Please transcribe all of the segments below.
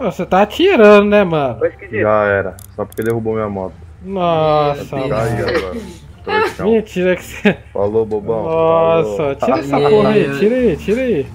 Pô, Você tá atirando, né, mano? Foi esquisito. Já era. Só porque derrubou minha moto. Nossa, Vai mano. Trouxão. Mentira que você. Falou, bobão. Nossa, Falou. tira essa Meu porra aí, Deus. tira aí, tira aí.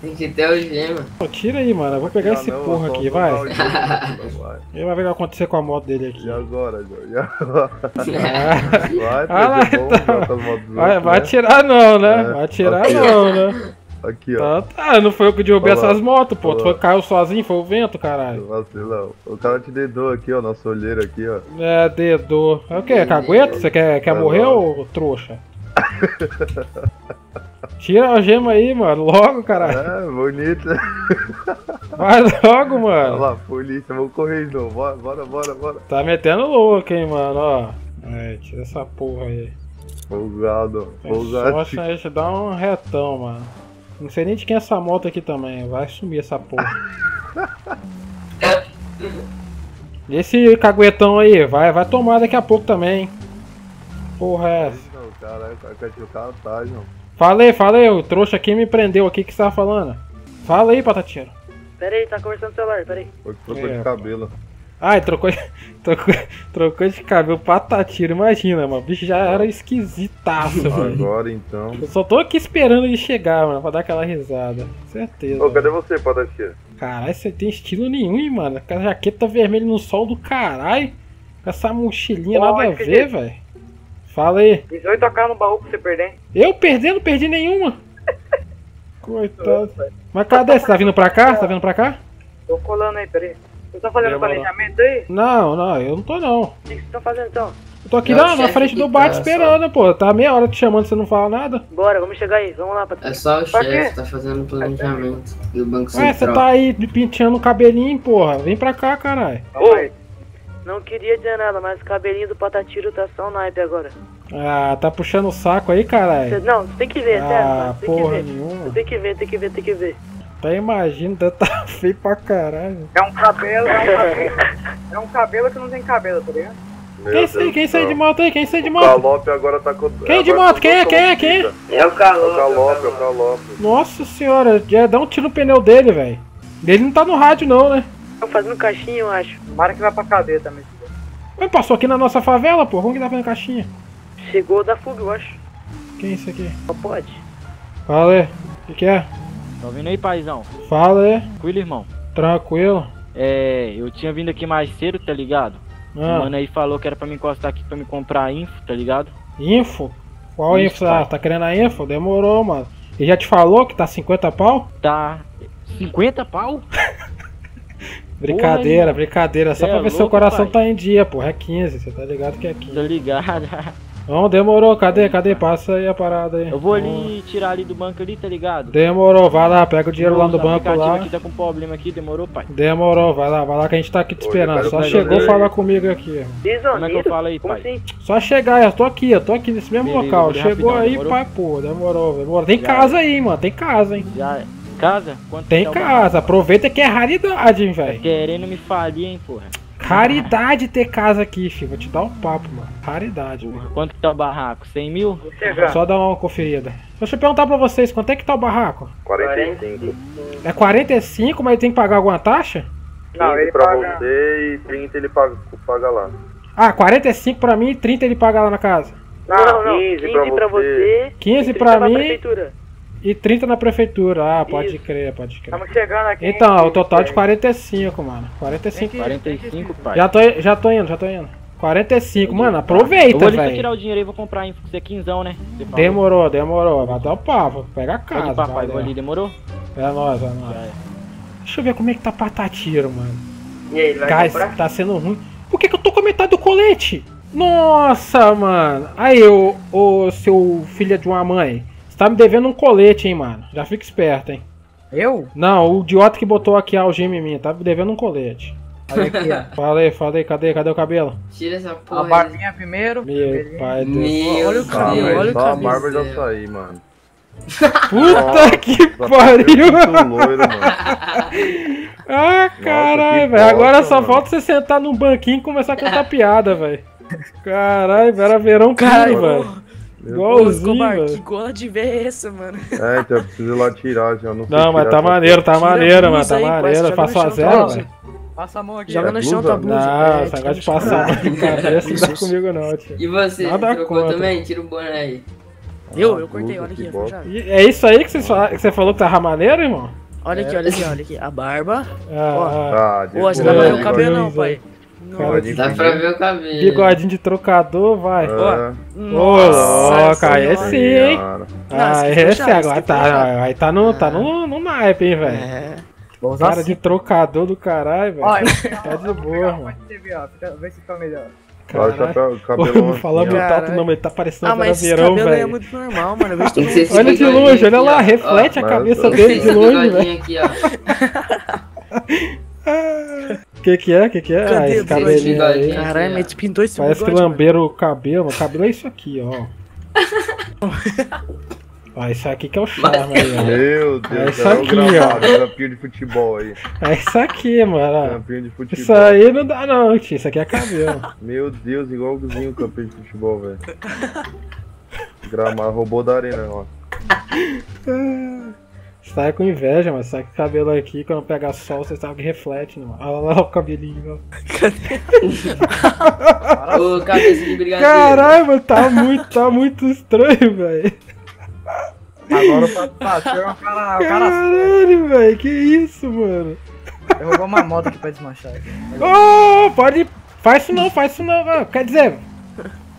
Tem que ter o gema. Pô, tira aí, mano. Eu vou pegar Já esse não, porra aqui, vai. vai. Ele vai ver o que vai acontecer com a moto dele aqui. E agora, João? E agora? Ah, Vai, Ah tá. dos Vai, outros, vai né? atirar não, né? É, Vai atirar não, né? Aqui, ó. Tá, tá, não foi eu que derrubei Olha lá. essas motos, pô. Tu Olha foi, caiu sozinho, foi o vento, caralho. Vacilão. O cara te dedou aqui, ó. Nosso olheiro aqui, ó. É, dedo. É o quê? Cagueta? Você quer, quer morrer lá. ou trouxa? Tira a gema aí, mano. Logo, caralho. É, bonito. Vai logo, Olha mano. lá, polícia. Vamos correr de novo. Bora, bora, bora, bora. Tá metendo louco, hein, mano, ó. É, tira essa porra aí. Folgado. Tem sorte Folgado. a gente dá um retão, mano. Não sei nem de quem é essa moto aqui também. Vai sumir essa porra. E esse caguetão aí, vai, vai tomar daqui a pouco também. Porra é essa? Não, caralho, o cara tá, João. Falei, falei, o trouxa aqui me prendeu aqui, o que você tava falando? Fala aí, Patatinho. Pera aí, tá conversando no celular, pera aí. Foi que trocou É, de cabelo. Ai, trocou, trocou, trocou de cabelo, Patatiro, imagina, mano. O bicho já era esquisitaço, velho. Agora então. Eu só tô aqui esperando ele chegar, mano, pra dar aquela risada. Certeza. Ô, cadê você, Patatia? Caralho, você tem estilo nenhum, hein, mano. Com a jaqueta vermelha no sol do caralho. Com essa mochilinha Ó, nada a ver, velho. Fala aí. 18 AK no baú pra você perder, hein? Eu perdi, não perdi nenhuma. Coitado. Mas cadê? Você tá vindo pra cá? Você tá vindo pra cá? Tô colando aí, pera aí. Vocês estão fazendo Demorou. planejamento aí? Não, não, eu não tô não. O que vocês estão fazendo então? Eu tô aqui É na, na frente do bar casa. esperando, pô. Tá meia hora te chamando, você não fala nada. Bora, vamos chegar aí, vamos lá, É Patrícia. só o Pra chefe quê? tá fazendo o planejamento do Banco Ué, você Central. tá aí penteando o cabelinho, porra. Vem pra cá, caralho. Ô, não queria dizer nada, mas o cabelinho do Patatiro tá só o naipe agora. Ah, tá puxando o saco aí, caralho. não, você tem que ver, Ah. Tem que porra ver. nenhuma. Você tem que ver, tem que ver, tem que ver. Até imagino, deve tá feio pra caralho. É um cabelo, é um cabelo. É um cabelo que não tem cabelo, tá ligado? Meu Quem sai, Deus quem sai de moto aí? Quem sai de O moto? Calope agora tá com. Quem de agora moto? tá Quem é? Quem é? Quem é? É o É o. Calope, é o Calope. Nossa senhora, já dá um tiro no pneu dele, velho. Ele não tá no rádio não, né? Tô fazendo caixinha, eu acho. Tomara que vai pra cadeia também. Mas passou aqui na nossa favela, pô. Como que tá fazendo caixinha? Chegou da fuga, eu acho. Quem é isso aqui? Só pode. Fala aí. O que, que é? Tá ouvindo aí, paizão? Fala aí. Tranquilo, irmão? Tranquilo. É, eu tinha vindo aqui mais cedo, tá ligado? O Ah, mano aí falou que era pra me encostar aqui pra me comprar info, tá ligado? info? Qual Isso, info? Ah, tá querendo a info? Demorou, mano. Ele já te falou que tá 50 pau? Tá. 50 pau? Brincadeira, Porra, brincadeira. Só Cê pra é ver se seu coração pai. tá em dia, pô. É 15, você tá ligado que é 15. Tá ligado? Não, demorou. Cadê? Cadê? Passa aí a parada aí. Eu vou ali tirar ali do banco ali, tá ligado? Demorou, vai lá, pega o dinheiro lá no banco lá. aqui tá com problema aqui, demorou, pai? Demorou, vai lá, vai lá que a gente tá aqui te esperando. Só chegou falar comigo aqui. Como é que eu falo aí, pai? assim? Só chegar, eu tô aqui, eu tô aqui nesse mesmo Beleza, local. Chegou rapidão, aí, demorou? pai, pô, demorou, demorou. Tem Já casa aí, mano, tem casa, hein? Já. Casa? Quanto Tem é casa, aproveita que é raridade, hein, velho. Querendo me falir, hein, porra. Raridade ter casa aqui, filho. Vou te dar um papo, mano. Raridade, velho. Porra, Quanto que tá o barraco? 100 mil? Só dar uma conferida. Deixa eu perguntar pra vocês, quanto é que tá o barraco? 45. É 45, mas tem que pagar alguma taxa? Não, 15 ele pra paga. você e 30 ele paga, paga lá. Ah, 45 pra mim e 30 ele paga lá na casa. Não, não, não. 15 15 pra pra você. 15 e 30 pra mim prefeitura. E 30 na prefeitura. Ah, pode Isso. crer, pode crer. Estamos chegando aqui. Então, hein? o total de 45, mano. 45. 45, pai. Já tô, já tô indo, já tô indo. 45, mano, Eu aproveita, vou ali pra velho. tirar o dinheiro aí e vou comprar com você quinzão, né? Demorou, demorou. Vai dar o papo. Pega a Pode casa. ir, papai, vou ali, demorou? É nóis, é nóis. É. Deixa eu ver como é que tá Patatiro, mano. E aí, vai Gás, comprar? tá sendo ruim. Por que, que eu tô com a metade do colete? Nossa, mano. Aí, ô, ô seu filho de uma mãe. Você tá me devendo um colete, hein, mano. Já fica esperto, hein. Eu? Não, o idiota que botou aqui a algema em mim. Tá me devendo um colete. Olha aqui, ó. Falei, falei, cadê, cadê o cabelo? Tira essa A porra aí. barbinha primeiro. Meu pai do Meu Olha o Tá, cabelo, olha o só a cabelo. barba de açaí, mano. Puta que Só pariu! cabelo muito loiro, mano. Ah, caralho, que velho. Agora só mano. falta você sentar num banquinho e começar a contar piada, velho. Caralho, era verão Caralho. velho. Igualzinho, que gola de ver é essa, mano? É, então eu preciso ir lá tirar, já não Não, mas tá maneiro, tá maneiro, mano. Tá maneiro. você faço a zero, tá? velho. Passa a mão aqui. Joga É no chão tua blusa? Não, é, esse negócio no de passar a mão na cabeça não dá comigo não, tio. E você, Nada trocou contra. também? Tira o boné aí. Eu, Ah, eu cortei, olha aqui. E É isso aí que você, fala- que você falou que tava maneiro, irmão? Olha aqui, olha aqui, olha aqui. A barba. Ah, Ah, de Pô, você ver é, o cabelo não, pai. Cara, de- Dá pra ver o cabelo. bigodinho de trocador, vai. É. Ô, Nossa louco, aí senhora. sim, hein? Ah, esse aqui agora aqui tá, aí tá no, tá no, no naipe, hein, velho. É. Cara de trocador do caralho, velho. Ó, Tá de boa, mano. Ó. Vê se tá melhor. Caralho. Pô, cabelo não fala muito Caralho. alto não, mas ele tá parecendo Ah, mas verão, cabelo é velho. muito normal, mano. Olha de longe, olha aqui, lá, ó. reflete a Ó, cabeça dele de longe, velho. ó. Que que é? Que que é? Ah, Cadê esse o cabelinho aí. Caralho, mas tu pintou esse Parece que bigode, lamberam o cabelo. O cabelo é isso aqui, ó. Ó, isso aqui que é o charme aí, ó. Meu É Deus, isso é o aqui, gramado, campinho de futebol aí. É isso aqui, mano. ó. Campinho de futebol. Isso aí não dá não, tio. Isso aqui é cabelo. Meu Deus, igualzinho o campinho de futebol, velho. Gramado, roubou da arena, ó. Você tá com inveja, mano. Sabe que o cabelo aqui, quando pega sol, você sabe que reflete, né, mano. Olha lá o cabelinho, ó. Ô, cabeça de brigadeiro. Caralho, mano, tá muito, tá muito estranho, velho. Agora o papo fácil. Chega um cara, o cara Caralho, velho, que isso, mano. derrubou uma moto aqui pra desmanchar. Ô, pode. Faz isso não, faz isso não, velho. Quer dizer,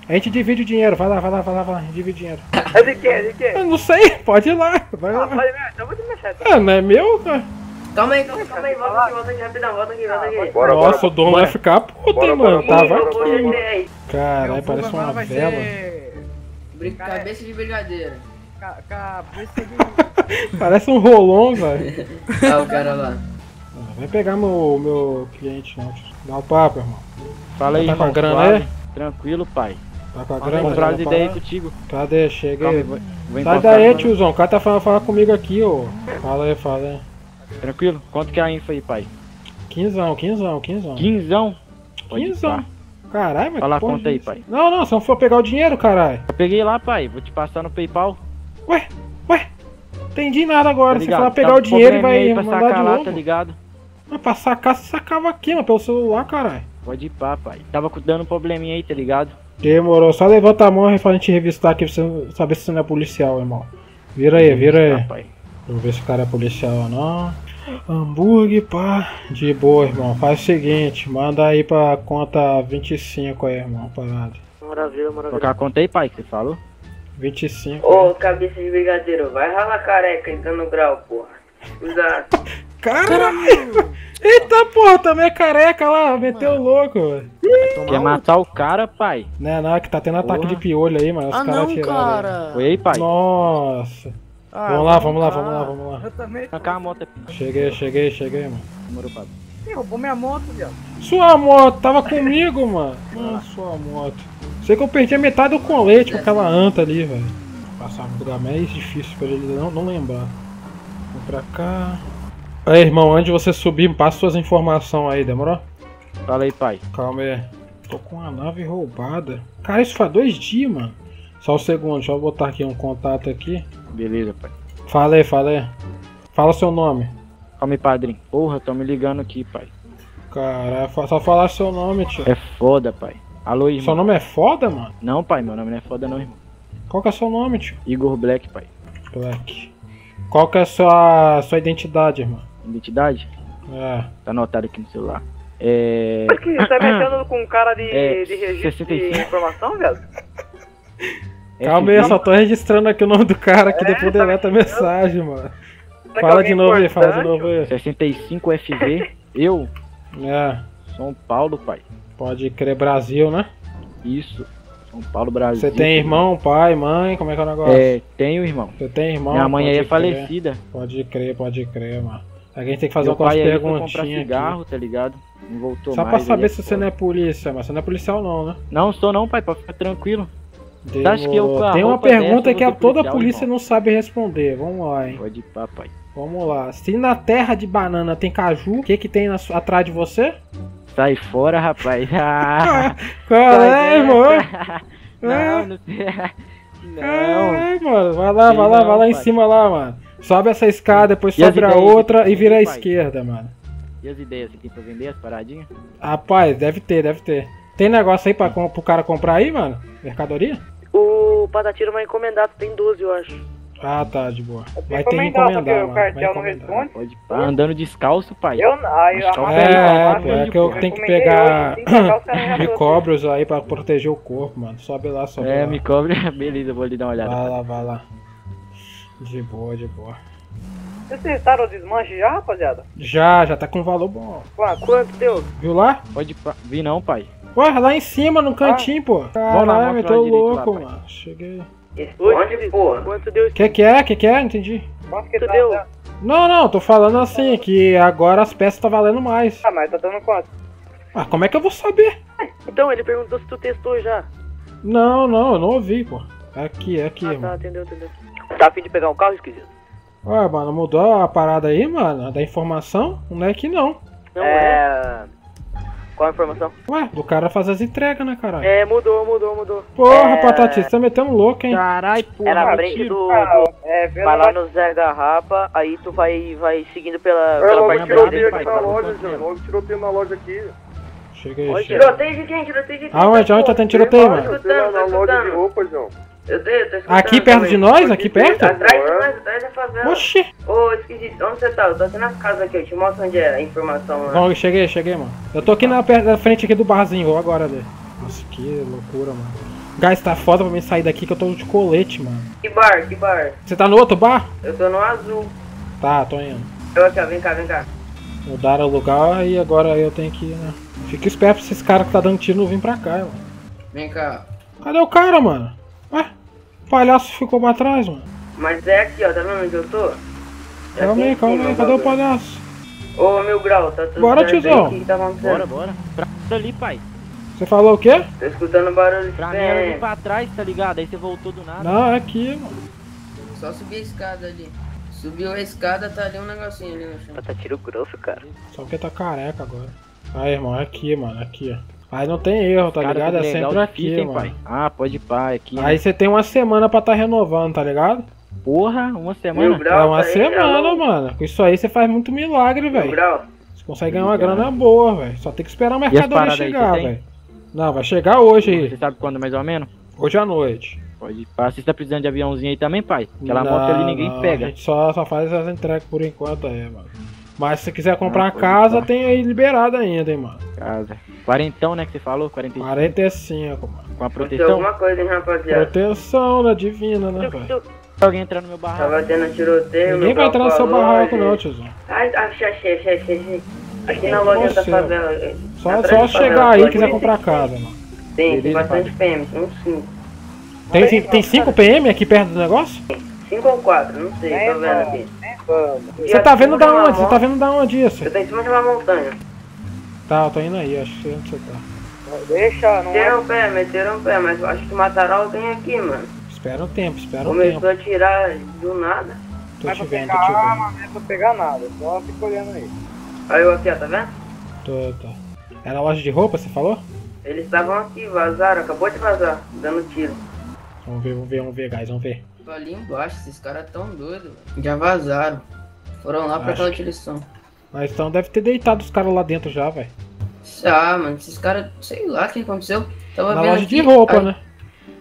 a gente divide o dinheiro. Vai lá, vai lá, vai lá, vai lá. Divide o dinheiro. É de quê? De quê? Eu não sei, pode ir lá. Vai Ah, lá. pode mesmo, então vou te mexer. Ah, não é meu, cara? Calma aí, calma aí, calma aí. Volta aqui, volta aqui, rapidão, volta aqui, volta aqui. Bora, Nossa, bora. o dono vai ficar puto, Bora, mano. bora, Tava bora, aqui. Caralho, parece uma vela. ser... Cabeça de brigadeiro. ca- Cabeça de... Parece um rolão, velho. Ah, o cara lá. Vai pegar meu, meu cliente, não. Dá o papo, irmão. Fala aí, Tá irmão. grana aí? Tranquilo, pai. Tá com a Vamos grana? comprar as ideias contigo. Cadê? Chega Calma aí, vou, Sai daí, tiozão. O cara tá falando, comigo aqui, ô. Fala aí, fala aí. Tranquilo? Quanto que é a info aí, pai? Quinzão, quinzão, quinzão. Quinzão? Quinzão. Caralho, mas Fala a conta aí, disso? pai. Não, não, se não for pegar o dinheiro, caralho. Eu peguei lá, pai. Vou te passar no PayPal. Ué, ué. Entendi nada agora. Tá Você fala pegar Tava o dinheiro e vai pra mandar de sacar lá, novo. tá ligado? Mas pra sacar, você sacava aqui, mano, pelo celular, caralho. Pode ir pá, pai. Tava dando probleminha aí, tá ligado? Demorou, só levanta a mão e pra gente revistar aqui pra você saber se você não é policial, irmão. Vira aí, vira aí. Deixa eu ver se o cara é policial ou não. Hambúrguer, pá. De boa, irmão. Faz o seguinte, manda aí pra conta 25 aí, irmão, parada. Maravilha, maravilha. Trocar a conta aí, pai, que você falou? 25. Ô, cabeça de brigadeiro, vai ralar careca e dando grau, porra. Cuidado. Caralho! Eita porra, também é careca lá, meteu o louco, velho. Quer matar o cara, pai? Não, não, que tá tendo ataque Porra. de piolho aí, mano. Os Ah, caras não, tiraram. cara. Foi aí, pai? Nossa. Ah, vamos lá, vamos lá, vamos lá, vamos lá. Eu também. Arrancar a moto. Cheguei, cheguei, cheguei, mano. Demorou, pai. Roubou minha moto, viado. Sua moto, tava comigo, mano. Mano, sua moto. Sei que eu perdi a metade do colete com aquela anta ali, velho. Passar por lugar mais difícil pra ele não, não lembrar. Vem pra cá. Aí, irmão, antes de você subir, passa suas informações aí, demorou? Fala aí, pai. Calma aí. Tô com uma nave roubada. Cara, isso faz dois dias, mano. Só um segundo, deixa eu botar aqui um contato aqui. Beleza, pai. Fala aí, fala aí. Fala seu nome. Calma aí, padrinho. Porra, tão me ligando aqui, pai. Fa- só falar seu nome, tio. É foda, pai. Alô, irmão. Seu nome é foda, mano? Não, pai, meu nome não é foda não, irmão. Qual que é seu nome, tio? Igor Black, pai. Black. Qual que é a sua, sua identidade, irmão? Identidade? É. Tá anotado aqui no celular. É. Mas que você tá mexendo com um cara de, É, de registro 65. de informação, velho? Calma aí, eu só tô registrando aqui o nome do cara aqui, depois deleta a mensagem, mano. Será que Fala de novo aí, fala de novo aí. 65 FV. Eu, É, São Paulo, pai. pode crer Brasil, né? Isso. São Paulo, Brasil. Você tem irmão, pai, mãe, como é que é o negócio? É, tenho, irmão. Você tem irmão? Minha mãe aí é crer. falecida. Pode crer, pode crer, mano. A gente tem que fazer Meu comprar perguntinhas cigarro, aqui. tá ligado? Não voltou Só mais. pra ele saber é se você foda. não é polícia, mas você não é policial não, né? Não sou não, pai, pode ficar tranquilo. Você acha que eu a Tem uma pergunta dessa que a toda policial, polícia irmão? não sabe responder. Vamos lá, hein? Pode ir pá, pai. Vamos lá. Se na terra de banana tem caju, o que que tem na atrás de você? Sai fora, rapaz. Ah, Qual é, irmão? dessa. É. Não, não sei. Não. Mano. Vai lá, vai lá, não, vai lá em cima lá, mano. Sobe essa escada, depois E sobe a outra que e vira à esquerda, mano. E as ideias? Você tem pra vender as paradinhas? Rapaz, deve ter, deve ter. Tem negócio aí pra, com- pro cara comprar aí, mano? Mercadoria? O Patatiro vai encomendar, tem 12, eu acho. Ah, tá, de boa. Eu Vai ter que encomendar, que o mano. Vai cartel não responde. Pode pá. Andando descalço, pai. Eu não. Aí Acho que a é É, é, pô, é que eu porra. tenho que pegar hoje, tem que pegar os caras já trouxe. micóbrios aí pra proteger o corpo, mano. Sobe lá, sobe É, lá. me cobre. Beleza, eu vou ali dar uma olhada. Vai lá, vai lá. De boa, de boa. Vocês testaram o desmanche já, rapaziada? Já, já tá com valor bom. Quanto? Quanto deu? Viu lá? Pode pá. Vi não, pai. Ué, lá em cima, no cantinho, pô. lá, Caralho, meteu direito louco, lá, mano. Cheguei. Responde, porra. Quanto deu? Que que é? Que que é? Entendi. Quanto que tá deu? dando? Não, não, tô falando assim, que agora as peças tá valendo mais. Ah, mas tá dando quanto? Ah, como é que eu vou saber? Então, ele perguntou se tu testou já. Não, não, eu não ouvi, pô. É aqui, é aqui, Ah, mano. tá, entendeu, entendeu. Tá a fim de pegar um carro esquisito? Ué, mano, mudou a parada aí, mano? Da informação? Não é que não. Não é. Qual a informação? Ué, do cara fazer as entregas, né, caralho? É, mudou, mudou, mudou. Porra, é... Patati, você tá metendo um louco, hein? Caralho, porra. É na meu frente do. Do- é, Vai lá no Zé Garrapa, aí tu vai, vai seguindo pela, É, pela logo parte na tiroteio hein, aqui na Tá loja, tempo? Logo tiroteio na loja aqui. Cheguei, Oi, cheguei. Tiroteio de quem? Tiroteio de quem? Aonde, aonde tá tendo tiroteio, mano? Tiroteio lá na tô loja de roupa, João. Eu eu tô escutando. Aqui perto de nós? Aqui perto? Atrás de nós, atrás da favela. Oxi! Ô, esquisito, onde você tá? Eu tô aqui nas casas aqui, eu te mostro onde é a informação lá. Vamos, cheguei, cheguei, mano. Eu tô aqui na, perto da frente aqui do barzinho, vou agora ali. Nossa, que loucura, mano. Gás, tá foda pra mim sair daqui que eu tô de colete, mano. Que bar, que bar? Você tá no outro bar? Eu tô no azul. Tá, tô indo. Eu aqui, ó, vem cá, vem cá. Mudaram o lugar e agora eu tenho que ir, né? Fica esperto pra esses caras que tá dando tiro não vir pra cá, mano. Vem cá. Cadê o cara, mano? Ué? O palhaço ficou pra trás, mano. Mas é aqui, ó, tá vendo onde eu tô? É Calma aqui aí, calma aí, cadê o palhaço? Ô, meu grau, tá tudo Bora, tiozão. Que tá? Bora, bora. Pra ali, pai. Você falou o quê? Tô escutando barulho Pra mim era ali de pra trás, tá ligado? Aí você voltou do nada. Não, é aqui, mano. Só subir a escada ali. Subiu a escada, tá ali um negocinho ali no chão. Tá tiro grosso, cara. Só porque tá careca agora. Aí, irmão, é aqui, mano, aqui, ó. Aí não tem erro, tá Cara, ligado? tudo É sempre aqui, difícil, mano. pai? Ah, pode ir, pai. Aqui. Aí você tem uma semana pra tá renovando, tá ligado? Porra, uma semana. grau, É uma tá aí, semana, alô? mano. Com isso aí você faz muito milagre, Mil velho. Você consegue ganhar uma grana boa, velho. Só tem que esperar o aí, chegar, você velho. Não, vai chegar hoje Você aí. sabe quando mais ou menos? Hoje à noite. Pode ir, pai. Você tá precisando de aviãozinho aí também, pai? Aquela moto ali ninguém não, A pega. gente só, só faz as entregas por enquanto aí, mano. Mas se você quiser comprar Ah, casa, tem aí liberado ainda, hein, mano. Casa. Quarentão, né, que você falou? 45. 45, mano. Com a Aconteceu proteção. alguma coisa, hein, rapaziada? Proteção da divina, né, velho? Alguém entrar no meu barraco. Tava tendo tiroteio, Ninguém vai entrar no seu barraco, não, tiozão. Ai, achei, achei, achei, achei. Aqui na loja da favela. Só, só chegar aí e quiser comprar casa, mano. Tem, tem bastante PM, tem uns 5. Tem, cin- tem 5 PM aqui perto do negócio? 5 ou 4, não sei, É, tô vendo aqui. Vamos. Você tá vendo da onde? Você tá vendo da onde isso? Eu tô em cima de uma montanha. Tá, eu tô indo aí, acho que sei onde você tá. Deixa, não é. Meteram o pé, meteram o pé, mas eu acho que mataram alguém aqui, mano. Espera um tempo, espera um Começou tempo. a tirar do nada. Tô é te vendo, tô pegar te vendo. arma, não é pra pegar nada. Só fica olhando aí. Aí eu aqui, ó, tá vendo? Tô, tô. É na loja de roupa, você falou? Eles estavam aqui, vazaram, acabou de vazar, dando tiro. Vamos ver, vamos ver, vamos ver, guys, vamos ver. Tô ali embaixo, esses caras tão doidos, velho. Já vazaram. Foram lá pra Acho aquela que- direção. Mas então deve ter deitado os caras lá dentro já, velho. Ah, mano, esses caras, sei lá o que aconteceu. Tava Na vendo loja de aqui, roupa, aí- né?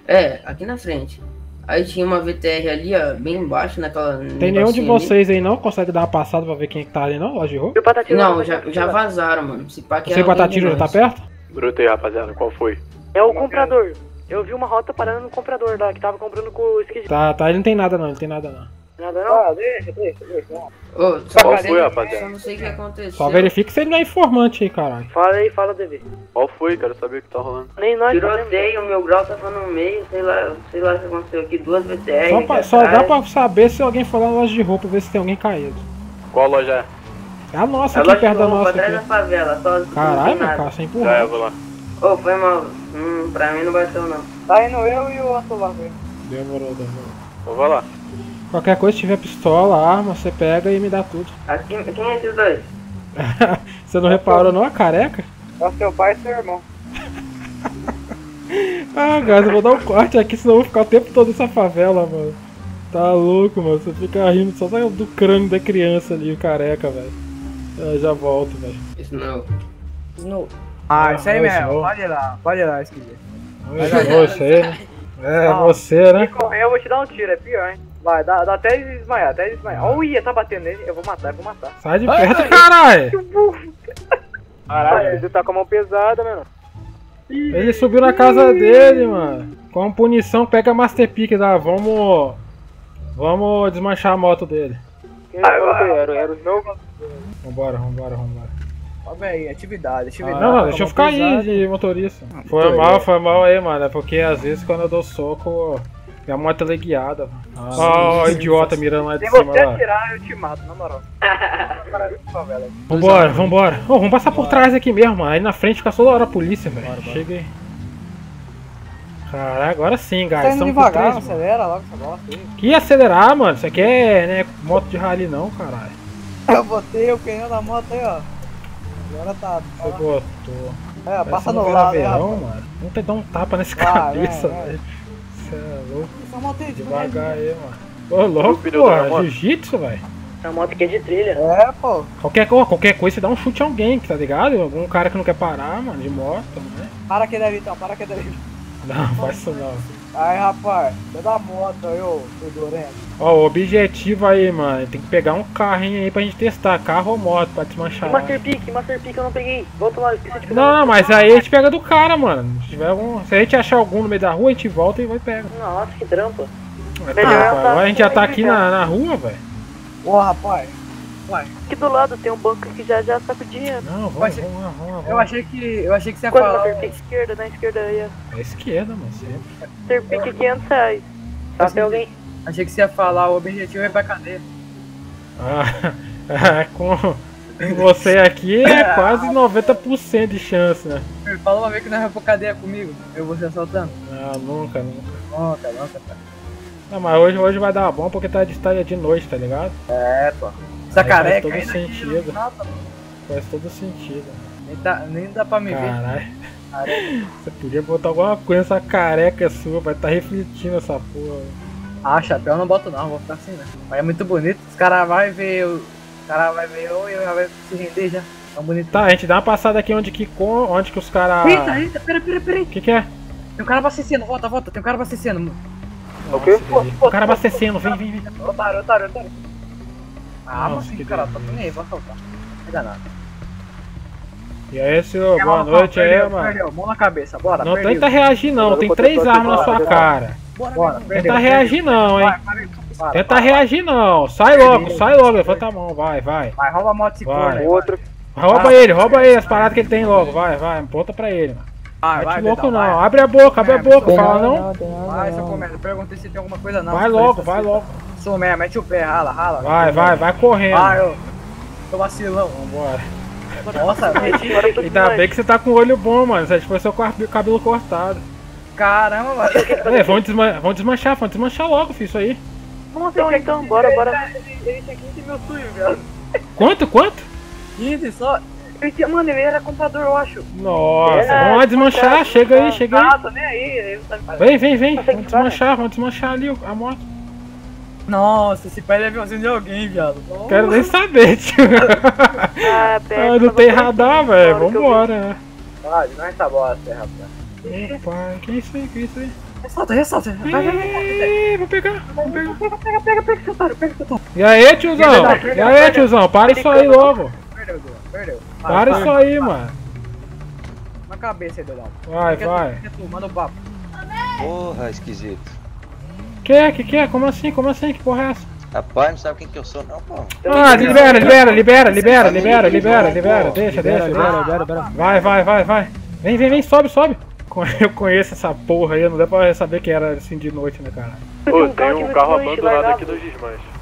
É, aqui na frente. Aí tinha uma VTR ali, ó, bem embaixo naquela. Tem nenhum de negocinho ali. vocês aí não? Consegue dar uma passada pra ver quem é que tá ali não? Loja de roupa? Não, já, já vazaram, mano. Se pá que Você Patatiro já de tá perto? Bruto aí, rapaziada, qual foi? É o comprador. Eu vi uma rota parando no comprador lá, que tava comprando com o esquisito. Tá, tá, ele não tem nada não, não tem nada não. Nada não? Ah, deixa, deixa, deixa. Ô, Qual foi, rapaziada? Só não sei o que aconteceu. Só verifique se ele não é informante aí, caralho. Fala aí, fala, DV. Qual foi? Quero saber o que tá rolando. Nem nós. Tiroteio, o meu grau tava no meio, sei lá, sei lá o que aconteceu aqui, duas VTR. Só, pra- aqui só dá pra saber se alguém for lá na loja de roupa ver se tem alguém caído. Qual loja é? É a nossa A aqui perto da nossa atrás da aqui. favela, só Caralho, meu cara, você Já, eu empurrou. vou lá. Ô, foi mal. Hum, pra mim não bateu não. Tá indo eu e o outro lá, velho. Demorou, demorou. Vai lá. Qualquer coisa, se tiver pistola, arma, você pega e me dá tudo. Aqui, quem é esses dois? você não reparou não a careca? É o seu pai e seu irmão. Ah, guys, eu vou dar um corte aqui, senão eu vou ficar o tempo todo nessa favela, mano. Tá louco, mano. Você fica rindo só do crânio da criança ali, o careca, velho. Eu já volto, velho. Snow. Snow. Ah, isso aí mesmo. Pode ir lá, pode ir lá, esquisito. Oi, Você, né? É, Ah. você, né? Se correr, eu vou te dar um tiro, é pior, hein? Vai, dá, dá até desmaiar, até desmaiar. Olha, tá batendo nele. Eu vou matar, eu vou matar. Sai de perto, caralho! Caralho, você tá com a mão pesada, mano. Ele subiu na casa dele, mano. Como punição, pega a Master Pick lá. Vamos. Vamos desmanchar a moto dele. Era, era o Snow. Vambora, vambora, vambora. Ó, velho, atividade, atividade. Não, não, deixa eu ficar aí de motorista. Foi mal, foi mal aí, mano. É porque às vezes quando eu dou soco, minha moto é guiada. Ó, o idiota mirando lá de Se cima você lá. atirar, eu te mato, na moral. Vambora, vambora. Ô, vamos passar por trás aqui mesmo, mano. Aí na frente fica toda hora a polícia, velho. Chega aí. Caralho, agora sim, guys. Tá indo Estamos devagar, trás, acelera logo essa bosta aí. Que acelerar, mano. Isso aqui é, né, moto de rally não, caralho. Eu botei o pneu da moto aí, ó. Agora tá. Você botou. É, passa no lado aí, verão, rapaz. mano. Vamos ter que dar um tapa nesse Vai, cabeça, vai, vai. velho. Você é louco. Essa moto aí, Devagar aí, mano. Ô, louco, pô. moto. Jiu-jitsu, velho. A moto aqui é de trilha. É, pô. Qualquer, qualquer coisa, você dá um chute em alguém, tá ligado? Algum cara que não quer parar, mano, de moto, né? Para que dali então, para que dali. Não, faz isso não. Aí, rapaz, você dá moto aí, ô fedorento. Ó, o objetivo aí, mano, tem que pegar um carrinho aí pra gente testar, carro ou moto, pra desmanchar. Master Peak, Master Peak eu não peguei. Volta lá, esqueci de pegar. Não, não, mas aí a gente pega do cara, mano. Se, tiver algum, se a gente achar algum no meio da rua, a gente volta e vai e pega. Nossa, que trampa. Andar agora a gente já tá aqui na, na rua, velho. Ô, rapaz, Aqui do lado tem um banco que já já sabe o dinheiro. Não, vamos, vamos lá, vamos lá. eu Vamos. achei que. Eu achei que você ia Quanto falar. Master Peak? Esquerda, na esquerda aí. ó. É esquerda, mano, sempre. Peak 500 reais. Tá, tem alguém? Achei que você ia falar, o objetivo é ir pra cadeia. Ah, com, com você aqui é quase 90% de chance, né? Fala uma vez que nós vamos pra cadeia comigo. Eu vou se assaltando. Ah, nunca, nunca. Nunca, nunca, cara. Não, mas hoje, hoje vai dar bom porque tá de, tá de noite, tá ligado? É, pô. Essa Aí careca faz todo daqui sentido. pô. Faz todo sentido. nem, dá, nem dá pra me ver. Caralho. Você podia botar alguma coisa nessa careca sua, vai tá refletindo essa porra. Ah, chapéu eu não boto não, vou ficar assim, né? Mas é muito bonito. Os caras vão ver. o- Os caras vão ver eu e eu já vai se render já. Tão bonito. Tá, a gente dá uma passada aqui onde que, com- onde que os caras. Eita, eita, pera, pera, pera aí. O que que é? Tem um cara abastecendo, volta, volta, tem um cara abastecendo. O quê? O cara abastecendo, vem, vem, vem. Otário, otário, otário. Ah, mas que cara, tá nem aí, vou assaltar. Não dá nada. E aí, senhor, boa noite aí, Perdeu, mano. Perdeu, mão na cabeça, bora, Não perdeu. tenta reagir não, tem três armas na sua cara. Bora, Tenta reagir não, hein. Vai, Tenta reagir não. Sai logo, sai logo, levanta a mão, vai, vai. Vai, rouba a moto aí. Outro. Rouba ele, rouba ele as paradas que ele tem logo, vai, vai, aponta pra ele. mano. Vai, Vai louco não, vai. abre a boca, abre a boca, fala não. Vai, seu comendo, perguntei se tem alguma coisa não. Vai logo, vai logo. Sou mesmo, mete o pé, rala, rala. Vai, vai, vai correndo. Vai, ô. Tô vacilão. Vambora. Nossa. Ainda bem que você tá com o olho bom, mano. Se foi seu cabelo cabelo cortado. Caramba, mano. É, vamos, desma vamos desmanchar, vamos desmanchar logo, filho, isso aí. Vamos então, então, bora, bora. Ele tinha 15 mil velho. Quanto, quanto? 15 só. Ele tinha, mano, ele era comprador, eu acho. Nossa, É, vamos lá desmanchar, chega aí, chega aí. Ah, tô nem aí. Vem, vem, vem, vamos parar? desmanchar, vamos desmanchar ali a moto. Nossa, esse pai é aviãozinho de alguém, viado. Quero nem saber, tio. Ah, Ah, não tem radar, velho, vambora, né. Pode, não é essa bosta, rapaz. Opa, que isso aí, que isso aí? Ressalta, ressalta. Vai, vai, vai, vou pegar, vou pegar. Pega, pega, pega, pega esse otário, pega otário. E aí, tiozão? E aí, tiozão? Para isso aí logo. Perdeu, Dudu, perdeu. Para isso aí, mano. Na cabeça aí, Dedão. Vai, vai. Manda o papo. Porra, esquisito. Que é, que que é? Como assim, como assim? Que porra é essa? Rapaz, não sabe quem que eu sou não, pô. Ah, libera, libera, libera, libera, libera, libera, libera. Deixa, deixa, deixa. Vai, vai, vai, vai. Vem, vem, vem, sobe, sobe. Eu conheço essa porra aí, não dá pra saber que era assim de noite, né, cara? Ô, um tem um carro abandonado aqui nos desmanches.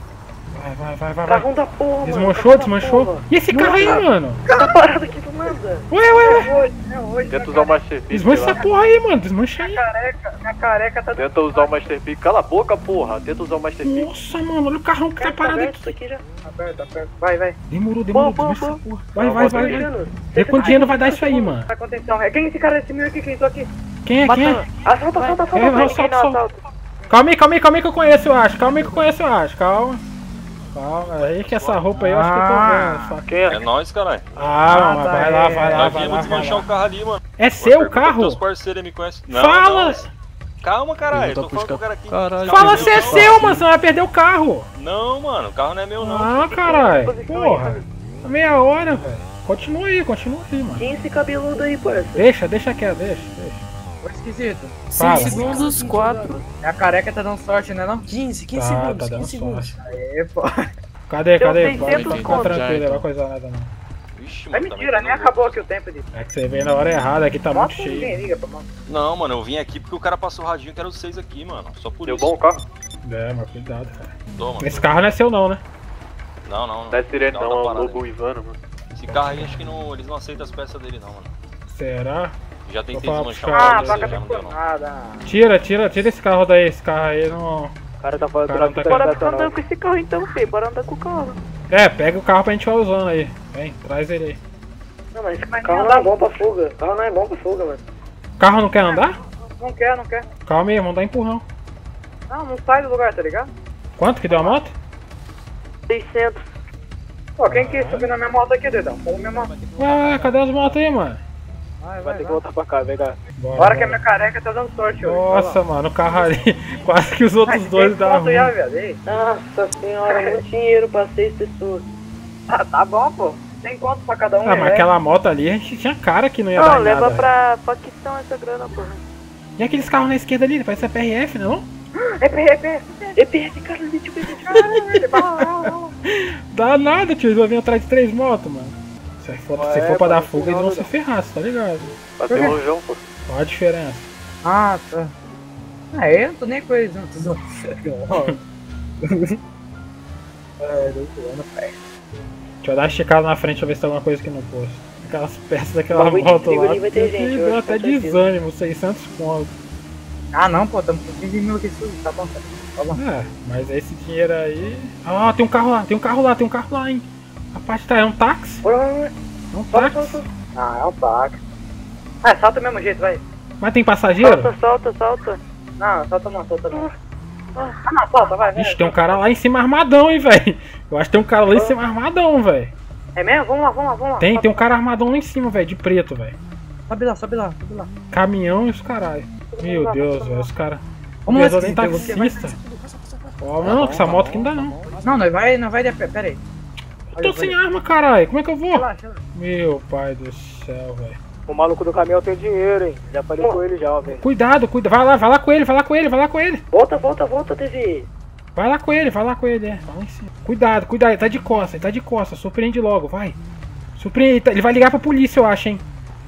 Vai, vai, vai, vai, da porra, mano. Desmanchou, desmanchou. porra. E esse carro aí, mano? Tá parado aqui do nada. Ué, ué, ué. Hoje, é hoje. Tenta minha usar o Master Peak. Desmancha essa porra aí, mano. Desmancha aí. careca, minha careca tá Tenta usar o Master Peak. Cala a boca, porra. Tenta usar o Master Peak. Nossa, mano, olha o carrão que tá Tá parado aqui. aqui já. aperta, aperta. Vai, vai. Demorou, demorou. Boa. Vai, vai, vai, vai. Vê quanto dinheiro vai dar isso aí, mano. Tá atenção. É quem esse cara desse mil aqui? Quem tô aqui? Quem é? Quem é? Assalta. É, assalta. assalta? Calma aí, calma aí, calma aí que eu conheço, eu acho. Calma aí que eu conheço, eu acho. Calma. Calma, aí que essa roupa aí eu acho que eu tô vendo. Só. Quem é? É nóis, caralho. Ah, mano, vai lá, vai lá, Nós vai viemos lá. Lá. o carro ali, mano. É seu pros carro? Teus parceiros me conhecem. Não, Fala! não. Calma, caralho. Tô falando com o cara aqui. Caralho. Fala se é seu, mano, você vai perder o carro. Não, mano, o carro não é meu, não. Ah, caralho. Porra. Meia hora, velho. Continua aí, continua aí, mano. Quem é esse cabeludo aí, parça? Deixa, deixa quieto, deixa, deixa. Ô, esquisito. Fala. 5 segundos, 4. A careca tá dando sorte, né não? 15, 15 Tá, segundos, tá dando 15 segundos. Aê, pô. Cadê, Deu cadê? 600 Pode ficar tranquilo, não vai coisar nada não. Vixe, É mano. tá mentira, metendo nem acabou aqui o tempo de. É que você veio na hora errada, aqui tá muito Nossa, cheio. ninguém liga pra mano. Não, mano, eu vim aqui porque o cara passou o radinho que era os seis aqui, mano. Só por Deu isso. bom o carro? É, mas cuidado, cara. Toma. Esse carro não é seu não, né? Não, não. Não é sirene Dá não, é o parada lobo aí. Ivano, mano. Esse carro aí, acho que não, eles não aceitam as peças dele, não, mano. Será? Já tentei desmanchar o. Ah, carro, vaca já não deu, não. detonada. Tira, tira, tira esse carro daí, esse carro aí não... O cara tá falando Cara, não tá Bora ficar andando com esse carro então, Fê. Bora andar com o carro. É, pega o carro pra gente ir usando aí. Vem, traz ele aí. Não, mas esse Mas carro não é bom pra fuga. O carro não é bom pra fuga, mano. O carro não quer andar? Não quer, não quer. Calma aí, vamos dar empurrão. Não, não sai do lugar, tá ligado? Quanto que deu a moto? 600. Pô, quem quis subir na minha moto aqui, dedão? Põe minha moto. Ué, cadê as motos aí, mano? Vai, Vai vai, ter que vai. voltar pra cá, vem cá. Bora, Bora que a minha careca tá dando sorte hoje. Nossa, mano, o carro ali, quase que os outros dois já. Ei. Nossa senhora, muito dinheiro pra seis pessoas. Ah, tá bom, pô. Tem quanto pra cada um? Ah, mas né? aquela moto ali, a gente tinha cara que não ia Não, dar leva nada. pra Paquistão essa grana, porra. E aqueles carros na esquerda ali, parece a PRF, não? EP, EP. EPF, cara, tipo, Dá nada, tio, eles vão vir atrás de três motos, mano. Se for, se for pra dar fuga, eles vão não, se ferrar, você tá ligado? Bateu longeão, pô. Qual a diferença? Ah, tá. Ah, eu não tô nem com eles, não. Tô zoando. É, ano, pai. Deixa eu dar uma esticada na frente pra ver se tem alguma coisa aqui no posto. Aquelas peças daquela moto lá. vai ter gente, Deu até desânimo, 600 pontos. Ah, não, pô, tamo com 15 mil aqui tá bom. Tá bom. É, mas esse dinheiro aí. Ah, tem um carro lá, tem um carro lá, tem um carro lá, hein? A parte tá, é um táxi? É um Bora, táxi. Ah, é um taco. Ah, salta do mesmo jeito, vai. Mas tem passageiro? Solta, solta, solta. Não, solta não, solta não. Ah, não, solta, vai, vai. Ixi, tem um cara lá em cima armadão, hein, velho. Eu acho que tem um cara lá em cima armadão, velho. É mesmo? Vamos lá, vamos lá, vamos lá. Tem, tem um cara armadão lá em cima, velho, de preto, velho. Sobe lá, sobe lá, sobe lá. Caminhão e os caralho. Meu Deus, velho, os caras. Vamos lá, nem taxista. Ó, não, com essa moto aqui não dá não. Não, nós vai, nós vai de pé, pera aí. Eu tô sem arma, caralho. Como é que eu vou? Relaxa, relaxa. Meu pai do céu, velho. O maluco do caminhão tem dinheiro, hein? Já falei com ele já, velho. Cuidado, cuida. Vai lá, vai lá com ele, vai lá com ele, vai lá com ele. Volta, volta, volta, TV. Vai lá com ele, vai lá com ele, é. Vai lá em cima. Cuidado, cuidado, ele tá de costa, ele tá de costa. Surpreende logo, vai. Surpreende, ele tá- ele vai ligar pra polícia, eu acho, hein.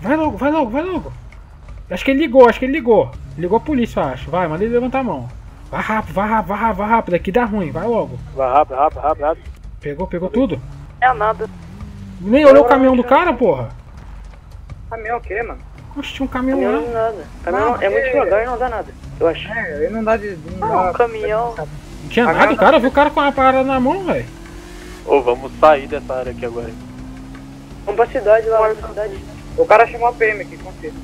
Vai logo, vai logo, vai logo. Acho que ele ligou, acho que ele ligou. Ligou a polícia, eu acho. Vai, manda ele levantar a mão. Vai rápido, vai rápido, vai rápido, vai rápido. Aqui dá ruim, vai logo. Vai rápido, rápido, rápido, rápido. Pegou, pegou tudo. É nada. Nem olhou o caminhão do cara, porra. Caminhão o quê, mano? Oxe, tinha um caminhão Caminhão lá. não nada. Caminhão é muito devagar e não dá nada. Eu acho. É, ele não dá de. Não Não, dá. caminhão. Não tinha nada, o cara viu o cara com a parada na mão, velho. Ô, vamos sair dessa área aqui agora. Vamos pra cidade lá, vamos pra cidade. O cara chamou a PM aqui, com certeza.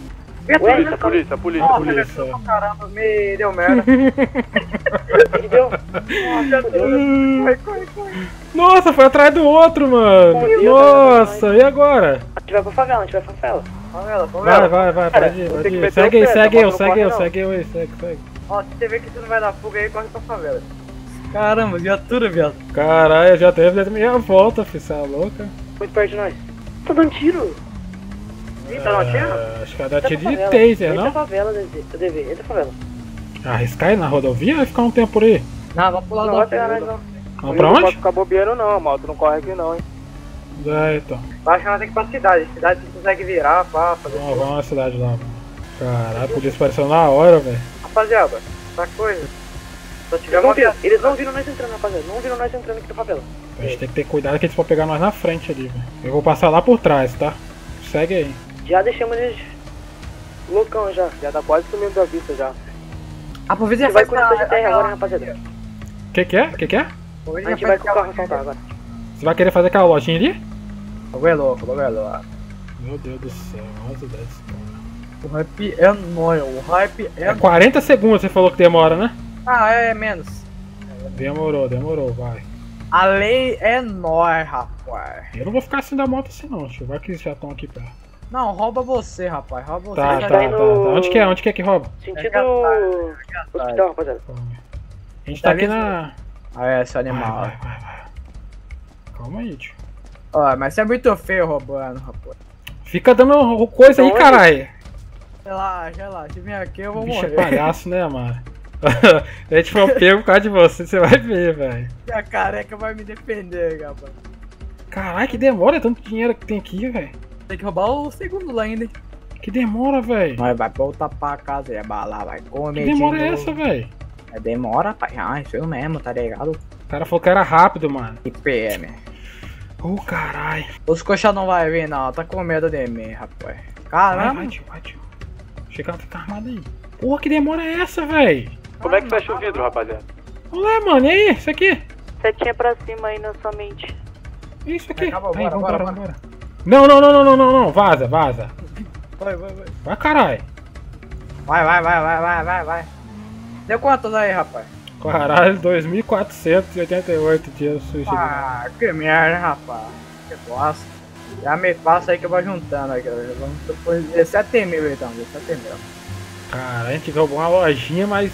Polícia, polícia, polícia. Nossa, polícia. entrou pra caramba, me deu merda. que deu? Nossa. Corre, corre, corre. Nossa, foi atrás do outro, mano. Meu Deus, Nossa, e agora? A gente vai pra favela, a gente vai pra favela. Favela, Vai, favela. vai, vai, Cara, pode ir, pode ir. Segue aí, segue eu, segue eu, segue eu aí, segue, segue. Ó, se você vê que você não vai dar fuga aí, corre pra favela. Caramba, viatura, viado. Caralho, já teve meia volta, filho, você é louca? Muito perto de nós. Tá dando tiro. Tá não tiro? É, acho que vai Entra tiro pra de favela. taser, Entra não? pra favela, DV. Entra favela. Arriscar aí na rodovia vai ficar um tempo por aí? Não, vamos pular Não do vai pegar nós, lado. não. Vamos pra Não pode onde? ficar bobeando, não. A moto não corre aqui, não, hein. É, então. Acho que nós temos que ir pra cidade. Cidade você consegue virar, pá, fazer Vamos, vamos na cidade lá, mano. Caralho, a polícia apareceu na hora, velho. Rapaziada, essa coisa. Só tiver uma viram, eles não viram nós entrando, rapaziada. Não viram nós entrando aqui na favela. A gente tem que ter cuidado que eles vão pegar nós na frente ali, velho. Eu vou passar lá por trás, tá? Segue aí. Já deixamos eles loucão já. Já tá quase sumindo da vista já. Aproveita A gente vai com o de terra agora, rapaziada. Que que é? Que que é? A gente vai com o carro assaltar agora. Você vai querer fazer aquela lojinha ali? O bagulho é louco, o bagulho é louco. Meu Deus do céu, olha as ideias desse cara. O hype é nóis, o hype é É 40 segundos você falou que demora, né? Ah, é menos. Demorou, demorou, vai. A lei é nóis, rapaz. Eu não vou ficar assim da moto assim não, tio. Vai que eles já estão aqui perto. Não, rouba você, rapaz. Rouba você. Tá, tá, vem tá, no- tá. Onde que é? Onde que é que rouba? Sentido hospital, rapaziada. A gente tá aqui na. Ah, é, seu animal. Vai, vai, vai, vai. Calma aí, tio. Ó, mas você é muito feio roubando, rapaz. Fica dando coisa aí, caralho. Relaxa, relaxa. Se vier aqui eu vou bicho morrer. é palhaço, né, mano? a gente foi pego por causa de você, você vai ver, velho. Minha careca vai me defender, rapaz. Caralho, que demora tanto dinheiro que tem aqui, velho. Tem que roubar o segundo lá ainda. Que demora, velho. Nós vai voltar pra casa e a bala vai comer. Que demora de é essa, velho? É demora, pai. Ah, isso mesmo, tá ligado? O cara falou que era rápido, mano. IPM. Ô, caralho. Os coxa não vai vir, não. Tá com medo de mim, rapaz. Vai, Caramba. vai, tio, vai, tio. Chega ela fica armada aí. Porra, que demora é essa, velho? Como é que fecha o vidro, rapaziada? Olha, mano, e aí? Isso aqui? Setinha pra cima aí na sua mente. É Isso aqui. Acabou, aí, bora, bora, vambora. Não, não, não, não, não, não, não. Vaza, vaza. Vai, vai, vai. Vai, caralho. Vai, vai, vai, vai, vai, vai, vai. Deu quantos aí, rapaz? Caralho, 2.488 dias suicídio. Ah, que merda, rapaz. Que bosta. Já me passa aí que eu vou juntando aqui. Vamos depois 17 mil então, 17 mil. Cara, a gente roubou uma lojinha, mas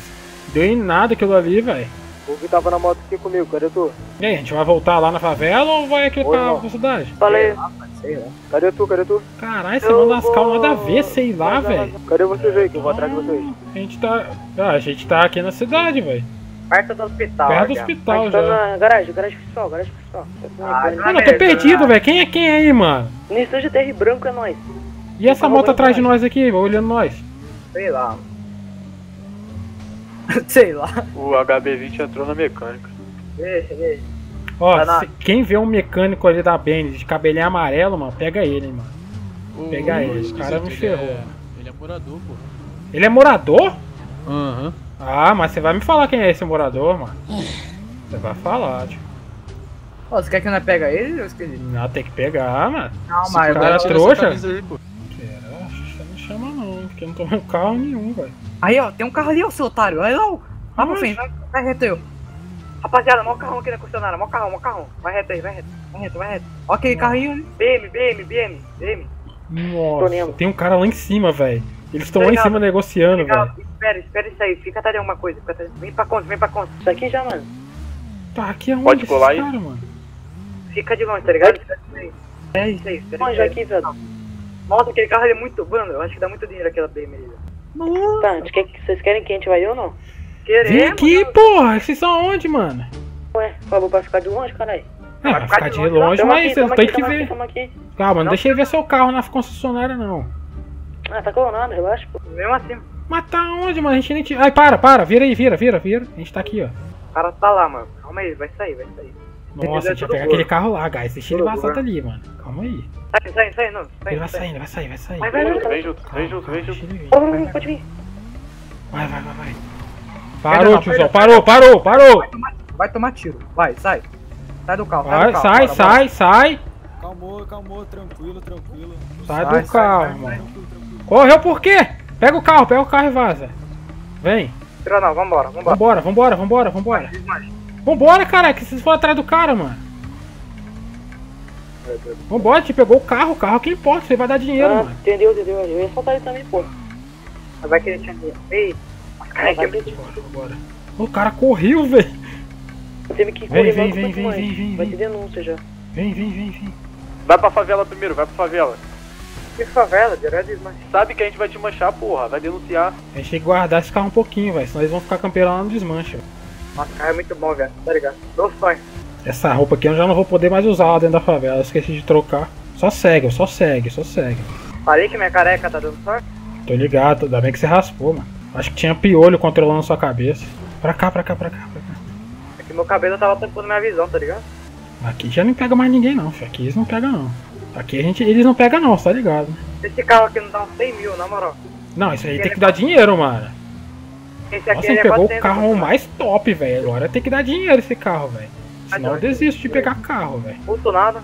deu em nada aquilo ali, velho. O que tava na moto aqui comigo, cadê tu? E aí, a gente vai voltar lá na favela ou vai aqui Oi, pra, irmão. pra cidade? Falei. Sei lá. Cadê tu, cadê tu? Caralho, você manda as calmas nada a ver, sei lá, velho. Cadê vocês aí, que eu vou atrás de vocês? A gente tá. Ah, a gente tá aqui na cidade, velho. Perto do hospital. Perto do já. hospital tá já. na garagem, garagem principal, garagem principal. Ah, Mano, eu tô mesmo, perdido, né? velho. Quem é quem aí, mano? Nissan GTR branco é nóis. E essa moto atrás de nós aqui, olhando nós? Sei lá. Sei lá. O HB20 entrou na mecânica. Deixa, deixa. Ó, Tá na- se- quem vê um mecânico ali da Benz de cabelinho amarelo, mano, pega ele, hein, mano. Pega ele, o cara me ferrou. Ele é morador, pô. Ele é morador? Aham. Ah, mas você vai me falar quem é esse morador, mano. Você vai falar, tio. Ô, você quer que nós pega ele ou esqueci? Não, tem que pegar, mano. Não, mas eu cara é trouxa. Aí, pô. Você não chama não, porque eu não tô vendo carro nenhum, velho. Aí, ó, tem um carro ali, ó, seu otário. Aí, ó. Vai pra frente, vai, vai reto aí, ó. Rapaziada, mó carrão aqui na concessionária, mó carrão, mó carrão. Vai reto aí, vai reto, vai reto, vai reto. Ó aquele carrinho ali. BM, BM, BM, BM. Nossa, tem um cara lá em cima, velho. Eles estão lá em cima negociando, velho. Espera, espera isso aí. Fica atrás de alguma coisa. Fica atrás... Vem pra conta, vem pra conta. Isso aqui já, mano. Tá aqui aonde Pode esses colar aí? cara, mano? Fica de longe, tá ligado? É isso aí, espera aí. aqui, velho? Nossa, aquele carro ali é muito bando. Eu acho que dá muito dinheiro aquela BM ali. velho. Tá, de que, vocês querem que a gente vai ou não? Queremos. Vem aqui, porra! Vocês são aonde, mano? Ué, falou pra ficar de longe, caralho. É, vai ficar de longe, Tamo mas aqui, você tem aqui, que ver. aqui. Calma, não deixa ele ver seu carro na concessionária, não. Ah, tá colando, relaxa, pô. Mesmo assim, Mas tá onde, mano? A gente nem te... Ai, para, para, vira aí, vira, vira, vira. A gente tá aqui, ó. o cara tá lá, mano. Calma aí, vai sair, vai sair. Nossa, a gente vai pegar aquele carro lá, guys. Deixa ele Tudo vazar dali, mano. Calma aí. Sai, sai, sai, não. Sai, Ele vai sai. saindo, vai sair, vai sair. Vai, vai, vai. Vem junto, vem junto, vem junto. Bruno, pode vir. Vai, vai, vai, vai. Parou, não, tiozão. Parou, parou, parou. Vai tomar tiro. Vai, sai. Sai do carro, sai Vai, do carro. sai, bora, sai, sai. Calmou, calmou, tranquilo, tranquilo. Sai Sai, do sai, carro, sai, mano. Tranquilo, tranquilo. Correu por quê? Pega o carro, pega o carro e vaza. Vem. Tira não, vambora, vambora. Vambora, vambora, vambora, vambora. Vambora, cara, que vocês foram atrás do cara, mano. Vambora, te pegou o carro, o carro que importa, você vai dar dinheiro, Ah, mano. entendeu, entendeu. Eu ia soltar ele também, pô. Vai querer te andar. Ei, Ah, cara, vai que... ter Vambora. O cara correu, velho. Teve que Vem, correr vem, vem, vem, mais. vem, vem, Vai vem. ter denúncia já. Vem, vem, vem, vem. Vai pra favela primeiro, vai pra favela. que favela, direto. Sabe que a gente vai te manchar, porra. Vai denunciar. A gente tem que guardar esse carro um pouquinho, velho. Senão eles vão ficar campeando lá no desmanche. Nossa, cara é muito bom, velho. Tá ligado? Meu sonho. Essa roupa aqui eu já não vou poder mais usar dentro da favela. Eu esqueci de trocar. Só segue, só segue, só segue. Falei que minha careca tá dando sorte. Tô ligado, ainda bem que você raspou, mano. Acho que tinha piolho controlando sua cabeça. Pra cá, pra cá, pra cá, pra cá. É que meu cabelo tava tampando minha visão, tá ligado? Aqui já não pega mais ninguém não, filho. Aqui eles não pegam não. Aqui a gente, eles não pegam não, tá ligado? Esse carro aqui não dá uns 100 mil, na moral. Não, isso aí tem que dar dinheiro, mano. Esse aqui Nossa, ele é pegou o 400, carro mano. mais top, velho. Agora tem que dar dinheiro esse carro, velho. Senão eu não. desisto de pegar carro, velho. Puto nada.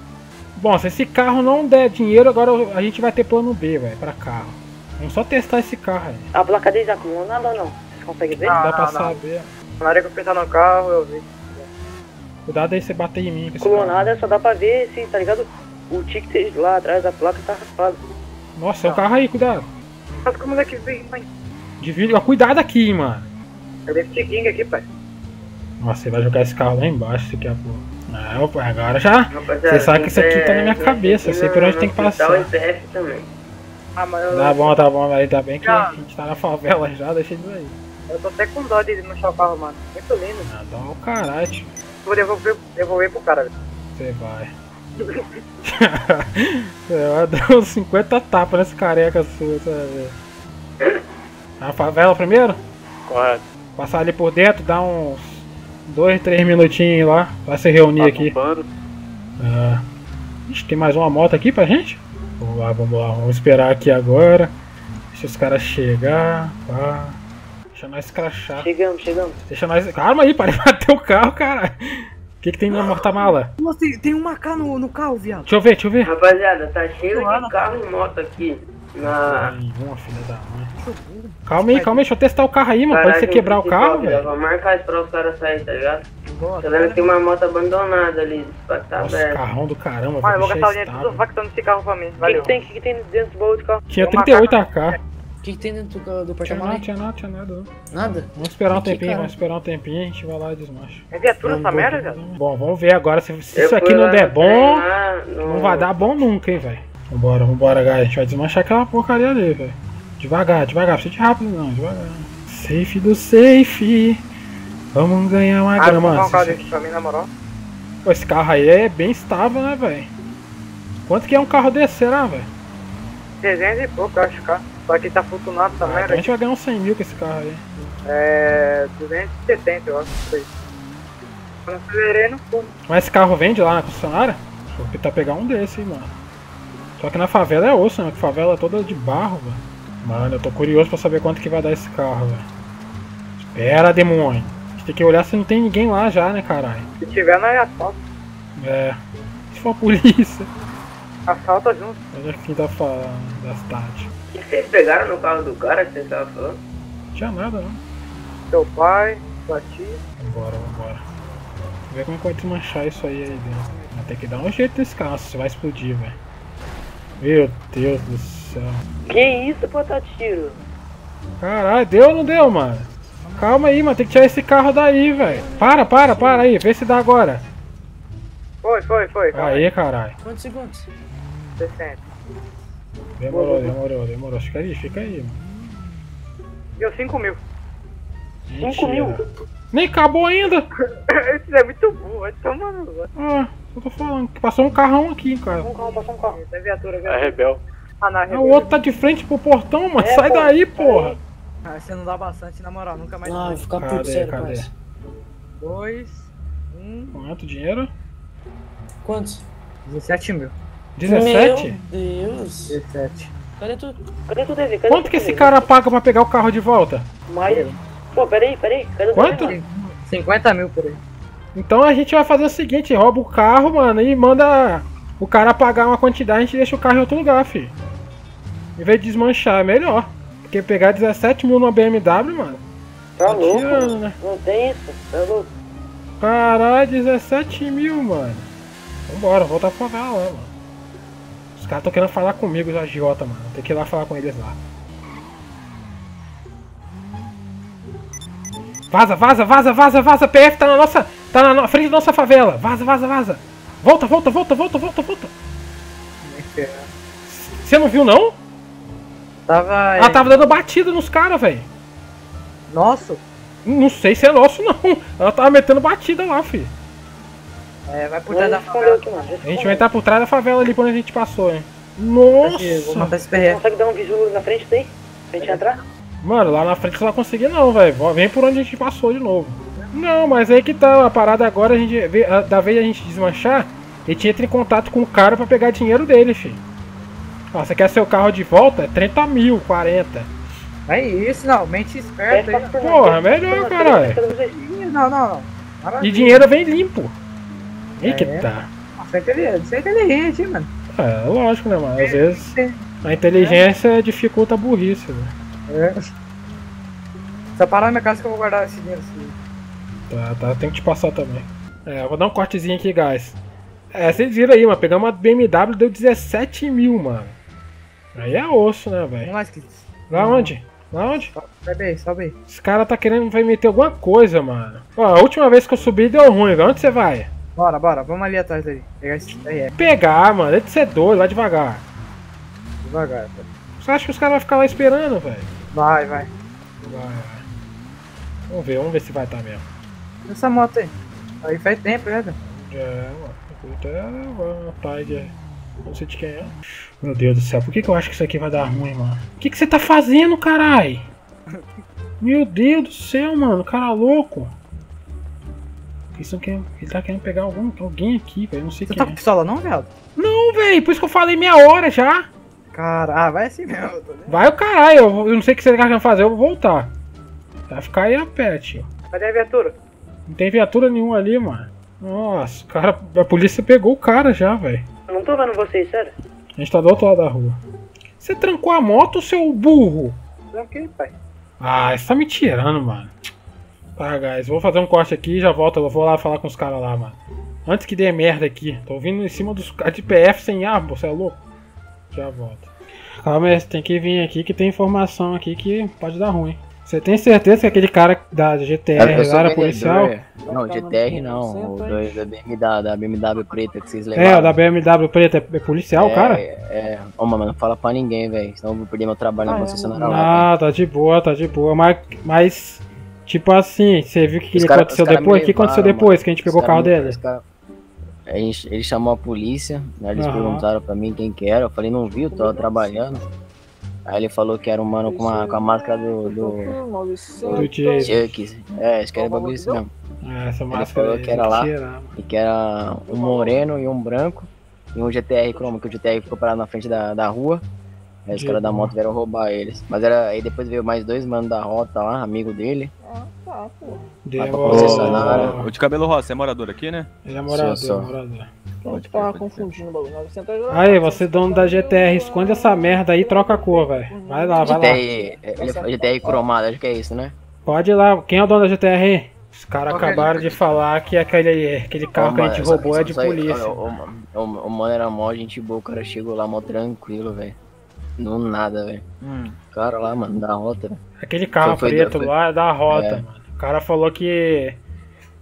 Bom, se esse carro não der dinheiro, agora a gente vai ter plano B, velho, pra carro. Vamos só testar esse carro aí. A placa deles acumulou nada ou não? Vocês conseguem ver? Não, Não, dá pra não, não. saber. Na hora que eu pensar no carro, eu vi. Cuidado aí você bater em mim carro. nada, só dá pra ver se, tá ligado? O ticket lá atrás da placa tá raspado. Nossa, é o carro aí, cuidado. Mas como é que vem, mãe? Divide, cuidado aqui, mano. Eu dei King aqui, pai. Nossa, você vai jogar esse carro lá embaixo daqui a pouco. Ah, opa, agora já. Você sabe que isso aqui tá na minha cabeça, eu sei por onde tem que passar. Ah, mas eu, Tá bom, tá bom, velho. Tá bem que Já. a gente tá na favela já, deixa ele aí. eu tô até com dó de manchar o carro, mano. Muito lindo. Ah, dá o caralho, tio. Vou devolver, devolver pro cara, velho. Você vai. Você vai dar uns 50 tapas nesse careca sua, sabe? Na favela primeiro? Correto. Passar ali por dentro, dar uns 2, 3 minutinhos lá, pra se reunir um aqui. Ah. Ixi, tem mais uma moto aqui pra gente? Vamos lá, vamos lá, vamos esperar aqui agora. Deixa os caras chegar. Pá. Deixa nós crachar. Chegamos, chegamos. Deixa nós. Calma aí, para de bater o carro, cara. O que, que tem na porta-mala? Nossa, tem, tem um AK no, no carro, viado. Deixa eu ver, deixa eu ver. Rapaziada, tá cheio de carro e moto aqui. Na. Ai, uma filha da mãe. Calma aí, calma aí, deixa eu testar o carro aí, mano. Pode você quebrar o carro, velho? Vou marcar isso pra os caras saírem, tá ligado? Tô vendo que tem uma moto abandonada ali, pra tá Nossa, aberto. carrão do caramba, Mano, eu vou velho. gastar o Deixa dinheiro tudo factando esse carro pra mim. O que, que tem? O que, que tem dentro do baú de carro? Tinha Tem uma 38 AK. O que, que tem dentro do, do Tinha porta-malas nada, aí? tinha nada, tinha nada. não. Nada? Vamos esperar um tempinho, cara? vamos esperar um tempinho, a gente vai lá e desmancha. É viatura essa merda, velho? Bom, vamos ver agora se, se isso aqui não der bom. Não vai dar bom nunca, hein, velho. Vambora, vambora, guys. A gente vai desmanchar aquela porcaria ali, velho. Devagar, devagar. Precisa de rápido, não. Devagar. Safe do safe. Vamos ganhar uma Ah, mano. um carro desse pra mim, na moral. pô, esse carro aí é bem estável, né, velho? Quanto que é um carro desse, será, velho? 300 e pouco, eu acho, cara. Só que tá funcionando essa Ah, então a gente vai ganhar uns 100 mil com esse carro aí. É. 270, eu acho. Quando eu acelerei, não foi. Mas esse carro vende lá na concessionária? Vou tentar pegar um desse, hein, mano. Só que na favela é osso, né? Que favela é toda de barro, velho. Mano, eu tô curioso pra saber quanto que vai dar esse carro, velho. Espera, demônio. A gente tem que olhar se não tem ninguém lá já, né, caralho? Se tiver, nós assalta. É. Se for a polícia. Assalta junto. Olha quem tá falando das tardes. O que vocês pegaram no carro do cara que vocês estavam falando? Não tinha nada, não. Seu pai, sua tia. Vambora, vambora. Vamos ver como é que vai desmanchar isso aí aí dentro. Vai ter que dar um jeito nesse carro, se vai explodir, velho. Meu Deus do céu. Que isso, Potatiro? Caralho, deu ou não deu, mano? Calma aí, mano. Tem que tirar esse carro daí, velho. Para, para, para aí. Vê se dá agora. Foi, foi, foi. calma Aí, caralho. Quantos segundos? 60. Demorou, demorou, demorou. Fica aí, fica aí, mano. Deu 5 mil. 5 mil? Nem acabou ainda. Esse é muito bom, vai tomando. Ah, eu tô falando passou um carrão aqui, cara. Um carro, passou um carro. É viatura, É viatura. rebel. Ah, não, é Ah, o outro tá de frente pro portão, mano. É, Sai pô, daí, porra. Ah, você não dá bastante, na moral, nunca mais. Não, vai ficar puto Cadê, sério, cadê? parça. 2, 1, Quanto dinheiro? Quantos? 17 mil. 17? Meu Deus. 17. Cadê tu? Cadê tu, DV? Cadê Quanto tu, que esse cara paga pra pegar o carro de volta? Mais. Pô, peraí, peraí. Cadê o Quanto? Mano? 50 mil por aí. Então a gente vai fazer o seguinte, rouba o carro, mano, e manda o cara pagar uma quantidade, a gente deixa o carro em outro lugar, filho. Em vez de desmanchar, é melhor. Porque pegar 17 mil numa BMW, mano. Tá tá louco, tirando, né? Não tem isso. Tá louco. Caralho, 17 mil, mano. Vambora, volta pra favela lá, mano. Os caras tão querendo falar comigo, os agiota, mano. Tem que ir lá falar com eles lá. Vaza, vaza, vaza, vaza, vaza. PF tá na nossa. Tá na no- frente da nossa favela. Vaza, vaza, vaza. Volta, volta, volta, volta, volta, volta. Você não viu, não? Tava. Ela tava dando batida nos caras, velho. Nossa! Não sei se é nosso, não. Ela tava metendo batida lá, filho. É, vai por trás da favela. aqui, mano. A gente vai estar por trás da favela ali por onde a gente passou, hein. Nossa! Vou matar esse Você consegue dar um visu na frente daí? Pra gente entrar? Mano, lá na frente você não vai conseguir não, velho. Vem por onde a gente passou de novo. Não, mas aí que tá a parada agora, a gente. a- Da vez a gente desmanchar, ele tinha que entrar em contato com o cara pra pegar dinheiro dele, filho. Ó, você quer seu carro de volta? É 30 mil, 40. É isso, não. Mente esperta aí. Passa por Porra, nós. melhor, caralho. Não, não, não. E Maravilha. dinheiro vem limpo. Aí que É. tá. Você é inteligente, você é inteligente, hein, mano. É, lógico, né, mano? Às vezes. A inteligência dificulta a burrice, velho. É. Só parar na minha casa que eu vou guardar esse dinheiro. Assim. Tá, tá, tem que te passar também. É, eu vou dar um cortezinho aqui, guys. É, vocês viram aí, mano. Pegamos uma BMW, deu 17 mil, mano. Aí é osso, né, velho? Lá. Lá onde? Lá onde? Sobe aí, sobe aí. Esse cara tá querendo vai meter alguma coisa, mano. Ó, a última vez que eu subi deu ruim, velho. Onde você vai? Bora, bora. Vamos ali atrás dele. Pegar esse é. Pegar, mano. Deixa de ser doido, vai devagar. Devagar, tá? Você acha que os caras vão ficar lá esperando, velho? Vai, vai. Vai, vai. Vamos ver, vamos ver se vai estar tá mesmo. Essa moto aí. Aí faz tempo, né? velho? É, mano. Até uma Tiger. Não sei de quem é. Meu Deus do céu, por que, que eu acho que isso aqui vai dar ruim, mano? O que, que você tá fazendo, carai? Meu Deus do céu, mano, cara louco. Isso aqui, ele tá querendo pegar algum, alguém aqui, velho. Não sei Você quem tá com é. pistola não, viado? Não, velho, por isso que eu falei meia hora já. Cara, ah, vai assim mesmo. Vai o caralho, eu, não sei o que você tá querendo fazer, eu vou voltar. Vai ficar aí a pet. Cadê a viatura? Não tem viatura nenhuma ali, mano. Nossa, o cara, a polícia pegou o cara já, velho. Eu não tô vendo vocês, sério. A gente tá do outro lado da rua. Você trancou a moto, seu burro? Tranquilo, pai. Ah, você tá me tirando, mano. Tá, guys, vou fazer um corte aqui e já volto. Eu vou lá falar com os caras lá, mano. Antes que dê merda aqui. Tô vindo em cima dos caras de PF sem ar, você é louco? Já volto. Calma aí, você tem que vir aqui que tem informação aqui que pode dar ruim. Você tem certeza que aquele cara da GTR Eu sou lá era policial? Não, GTR não. O dois da BMW, da BMW preta que vocês É, levaram. o da BMW preta é é policial, é, cara? É. Ô, mano, não fala pra ninguém, velho. Senão eu vou perder meu trabalho na concessionária lá. Ah, tá de boa, tá de boa. Mas, mas tipo assim, você viu o que, cara- aconteceu depois? O que aconteceu depois mano. que a gente pegou o carro me- dele? cara- gente- Ele chamou a polícia, né, eles Aham. perguntaram pra mim quem que era, eu falei, não vi, eu tava trabalhando. Aí ele falou que era um mano com, uma, com a máscara do. do. Do. Chuck. É, acho que era bagulho isso mesmo. Ah, essa Ele falou aí, que era lá. mano. E que era um moreno e um branco. E um GTR cromo, que o GTR ficou parado na frente da, da rua. Aí os caras da moto vieram roubar eles. Mas era. Aí depois veio mais dois manos da rota lá, amigo dele. Pra Demorou. concessionária. O de cabelo rosa, você é morador aqui, né? Ele é morador, Sou, sou. morador. Pode Tava confundindo o bagulho. 900 reais. Aí, você dono da GTR, esconde essa merda aí e troca a cor, velho. Vai lá, vai lá. GTR, GTR cromado, acho que é isso, né? Pode ir lá. Quem é o dono da GTR aí? Os caras é acabaram de falar que aquele, aquele carro Ô, que a mano, gente só- roubou é de só- polícia. O, o mano era mó gente boa, o cara chegou lá mó tranquilo, velho. Do nada, velho. Hum. O cara lá, mano, da rota. Aquele carro Foi- preto foi- lá é da rota, É. mano. O cara falou que.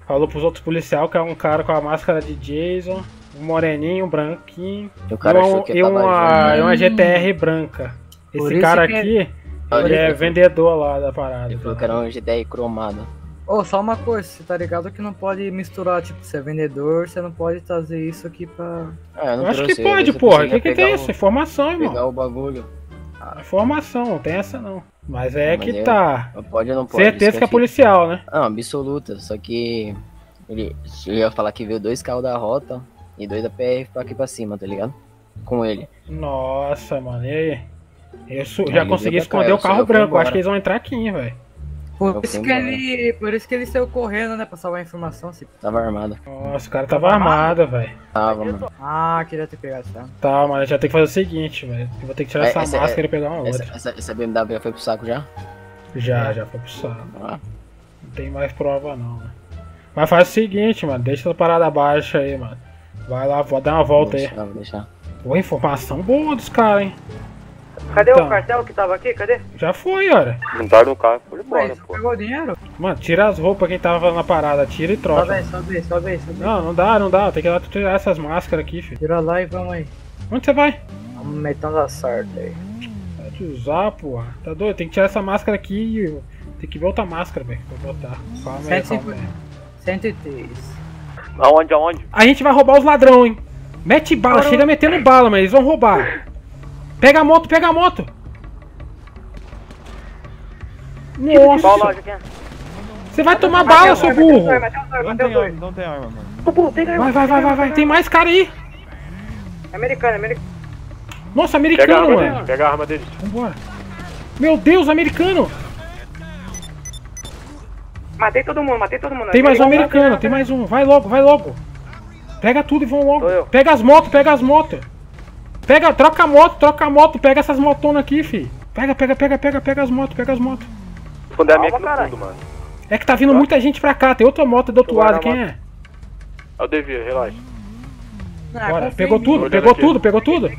Falou pros outros policiais que é um cara com a máscara de Jason, um moreninho, um branquinho. E o cara e, um- achou que e uma, e uma GTR branca. Esse cara é- aqui, ele é ele- vendedor lá da parada. Ele falou que era um GTR cromado. Ô, só uma coisa, você tá ligado que não pode misturar, tipo, você é vendedor, você não pode trazer isso aqui pra. Ah, eu não Eu acho que pode, eu porra. Que, que tem o- isso? Informação, irmão. Pegar o bagulho. Informação, não tem essa não. Mas é Mas que é- tá. Pode ou não pode? Certeza que é fica- policial, né? Não, absoluta. Só que ele eu ia falar que veio dois carros da rota e dois da PR pra aqui pra cima, tá ligado? Com ele. Nossa, mano, e aí? Eu su- já consegui cá, esconder eu o carro eu branco. Acho que eles vão entrar aqui, hein, velho. Por isso, que ele, por isso que ele saiu correndo, né? Pra salvar a informação. Se... Tava armado. Nossa, o cara tava armado, velho. Tava, mano. Ah, queria ter pegado, tá? Tá, mano, já tem que fazer o seguinte, velho. Eu vou ter que tirar É, essa, essa é- máscara e pegar uma Essa, outra. essa, essa BMW já foi pro saco já? Já, já foi pro saco. Ah, Não tem mais prova não, né? Mas faz o seguinte, mano. Deixa essa parada baixa aí, mano. Vai lá, vou dar uma volta vou aí. deixar, vou deixar. Pô, informação boa dos caras, hein? Cadê Então. o cartel que tava aqui? Cadê? Já foi, olha. Juntaram no carro, foi embora, Mas, pô. pegou o dinheiro? Mano, tira as roupas quem tava na parada. Tira e Sobe troca. aí, sobe aí, sobe aí, sobe aí. Não, não dá, não dá. Tem que ir lá tirar essas máscaras aqui, filho. Tira lá e vamos aí. Onde você vai? Vamos metendo a sorte aí. Pode usar, porra. Tá doido? Tem que tirar essa máscara aqui e. Tem que ver outra máscara, velho. Pra botar. Calma aí, calma 150. aí. 103. Aonde, aonde? A gente vai roubar os ladrão, hein? Mete bala, chega metendo bala, mas eles vão roubar. Pega a moto, pega a moto. Nossa, é? você vai tomar bala, seu burro. Não tem arma, não tem arma, mano. Pega. Vai, vai, vai, vai, vai. Tem mais cara aí. Americano, americano. Nossa, Pega a americano, arma mano. deles, pega a arma deles. Vambora. Meu Deus, americano. Matei todo mundo, matei todo mundo. Tem mais um americano, tem mais um. Vai logo, vai logo. Pega tudo e vão logo. Pega as motos, pega as motos. Pega, troca a moto, troca a moto, pega essas motonas aqui, fi. Pega, pega, pega, pega, pega as motos, pega as motos. Esconder a minha aqui no fundo, mano. É que tá vindo muita gente pra cá, tem outra moto do outro lado, quem é? É o Devir, relaxa. Bora, pegou tudo, pegou aqui. tudo, pegou tudo.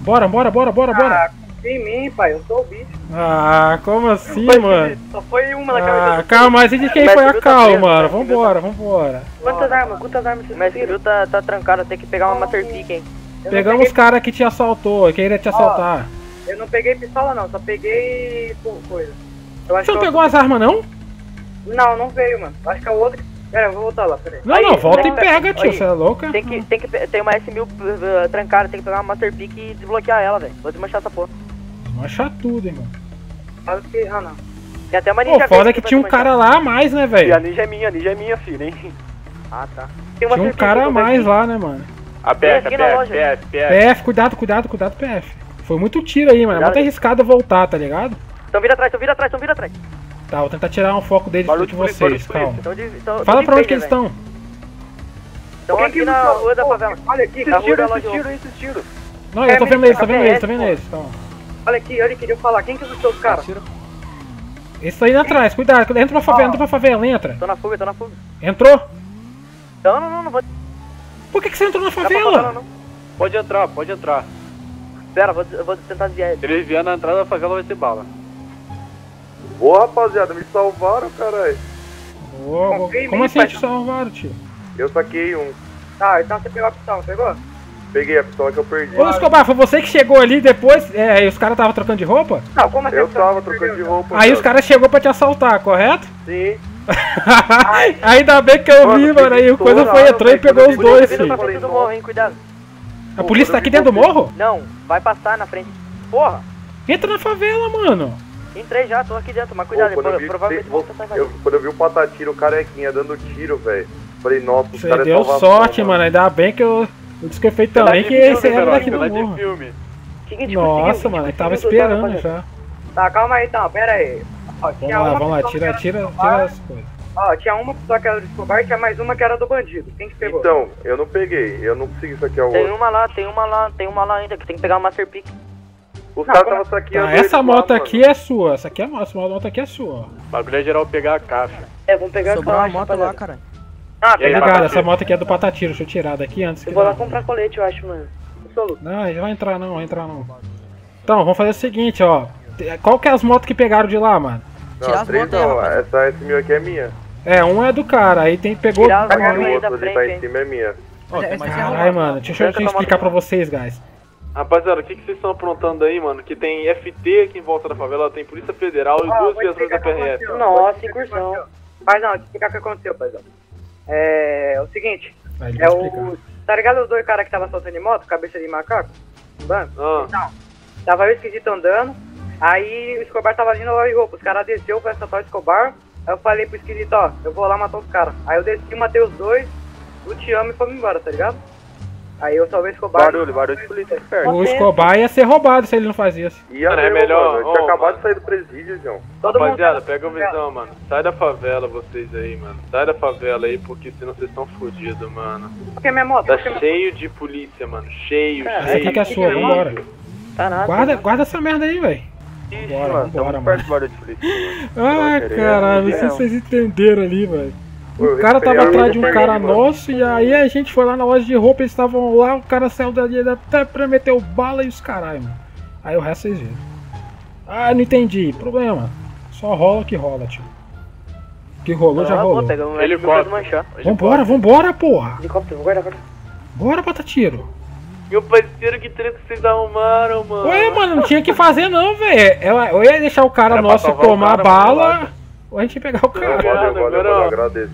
Bora, bora, bora, bora, bora. Confia em mim, pai, eu sou o bicho. Ah, como assim, Foi- mano? Só foi uma na Ah, cabeça. calma, mas e de quem foi o a tá cal, mano? o Bill Vambora, vambora. Quantas armas? Quantas armas vocês Mestre Bill tá, tá trancado, tem que pegar uma Master Peak, hein? Pegamos peguei- os caras que te assaltou, que iria te assaltar. Eu não peguei pistola não, só peguei pô, coisa. Você não que eu- pegou as armas, não? Não, não veio, mano. Acho que é o outro. Pera, eu vou voltar lá, peraí. Não, Aí, não, volta e que- pega, tio, você é louca? Tem que, tem que tem uma S1000 uh, trancada, tem que pegar uma Master Peak e desbloquear ela, velho. Vou desmanchar essa porra. Mancha tudo, hein, mano. Fala que. Ah, não. Tem até uma Pô, ninja foda verde que vai tinha um desmanchar. cara lá a mais, né, E a velho? ninja é minha, a ninja é minha, filho, hein? Ah, tá. Tem Tinha um cara a mais lá, né, mano? A PF, PF. PF, PF. PF, cuidado, cuidado, cuidado, PF. Foi muito tiro aí, mano. É muito arriscado voltar, tá ligado? Então vira atrás, então vira atrás, então vira atrás. Tá, vou tentar tirar um foco deles de vocês, calma. Então, então, Fala pra onde que eles estão. Estão aqui que na rua da favela. Olha aqui, Na na rua da Tiro, loja. esses tiros, esses tiros. Não, eu tô É, vendo eles, tô vendo é, eles, tô é, vendo eles. Calma. olha aqui, olha aqui, deixa eu falar. Quem que lutou os caras? Esse tá indo atrás, cuidado. Entra pra favela, entra pra favela, entra. Tô na fuga, tô na fuga. Entrou? Não, não, não, não vou Por que, que você entrou na favela, favela? não. Pode entrar, pode entrar. Pera, vou, eu vou tentar desviar ele. Se eles vierem na entrada da favela, vai ter bala. Boa, rapaziada, me salvaram, caralho. Ô, Confia em como mim, assim pai. te salvaram, tio? Eu saquei um. Tá, então você pegou a pistola, pegou? Peguei a pistola que eu perdi. Ô, Escobar, foi você que chegou ali depois é, e os caras estavam trocando de roupa? Não, como assim? Eu tava trocando de roupa. Aí os cara. caras chegou pra te assaltar, correto? Sim. Ainda bem que eu Mano, vi, mano. Aí o coisa foi, entrou e pegou os dois, filho. pra frente do morro, hein, cuidado. A polícia tá aqui dentro do morro? Não, vai passar na frente. Porra, Entra na favela, mano. entrei já, tô aqui dentro, mas Pô, cuidado, quando, eu vi, provavelmente tentar invadir. eu, quando eu vi o Patatiro, o carequinha dando tiro, velho. Falei, nossa, os Você caras deu sorte, mano. Ainda bem que eu, eu desconfiei também que esse era daqui do morro. te Nossa, conseguiu? mano, eu te tava esperando já. Tá, calma aí então, pera aí. Ó, Vamos tinha lá, uma vamos lá, tira, que tira, era do tira Escobar, as coisas. Ó, tinha uma pistola que era do Escobar e tinha mais uma que era do bandido. Quem que pegou? Então, eu não peguei, eu não consegui saquear o Tem outro. uma lá, tem uma lá, tem uma lá ainda, que tem que pegar uma Master Peak. Os Não, caras como- estavam saqueando. Eles essa lá, moto mano. aqui é sua. Essa aqui é a moto, essa moto aqui é sua. O bagulho é geral pegar a caixa. É, vamos pegar Sobrou a uma caixa, moto lá, caralho. Ah, aí, pegaram. Obrigado, essa moto aqui é do Patatiro. Deixa eu tirar daqui antes que Eu vou lá comprar colete, eu acho, mano. absoluto. Não, ele vai entrar não, vai entrar não. Então, vamos fazer o seguinte, ó. Qual que é as motos que pegaram de lá, mano? Tirar Não, as três motos aí, não, rapaz. essa S1000 aqui é minha. É, um é do cara, aí tem pegou. Tirar as A motos aí da ali tá frente, em cima é minha. Ó, tem mais Caralho, mano, deixa eu, deixa eu explicar pra vocês, guys. Rapaziada, o que, que vocês estão aprontando aí, mano? Que tem FT aqui em volta da favela, tem Polícia Federal e Ó, duas viaturas da PRF. Nossa, incursão. Mas não, deixa eu explicar o que aconteceu, paizão. É, é o seguinte, Vai, é o. Tá ligado os dois caras que tava soltando em moto, cabeça de macaco? Mano, Ah, então, tava eu esquisito andando, aí o Escobar tava vindo lá e roupa, os caras desceu pra assaltar o Escobar, aí eu falei pro esquisito, ó, eu vou lá matar os caras. Aí eu desci, matei os dois, o te amo e fomos embora, tá ligado? Aí eu salvei o Escobar. Barulho, barulho de polícia perto. O Escobar ia ser roubado se ele não fazia isso. Ia Mano, é melhor- mano. Eu tinha ó, acabado mano. de sair do presídio, João. Todo rapaziada, pega a visão, mano. Sai da favela vocês aí, mano. Sai da favela aí, porque senão vocês estão fodidos, mano. Porque minha moto, Tá minha cheio de polícia, mano. Cheio, Essa cheio. aqui que é sua, cheio. vambora. Tá nada. Guarda, guarda essa merda aí, velho. Ixi, Bora, mano, perto de polícia. Ah, caralho, não sei não. se vocês entenderam ali, velho. O cara tava atrás de um cara nosso e aí a gente foi lá na loja de roupa, eles estavam lá, o cara saiu dali ele até pra meter o bala e os caralho, mano. Aí o resto vocês viram. Ah, não entendi. Problema. Só rola o que rola, tio. O que rolou já rolou. pô, um Helicóptero. manchar. Vambora, vambora, porra. Helicóptero, guarda, guarda. Bora, Patatiro. Meu parceiro, que treco que vocês arrumaram, mano. Ué, mano, não tinha que fazer não, velho. Eu, eu ia deixar o cara Era nosso tomar cara, bala, mano, ou a gente ia pegar o cara. Valeu, valeu, Agora, valeu, ó. agradeço.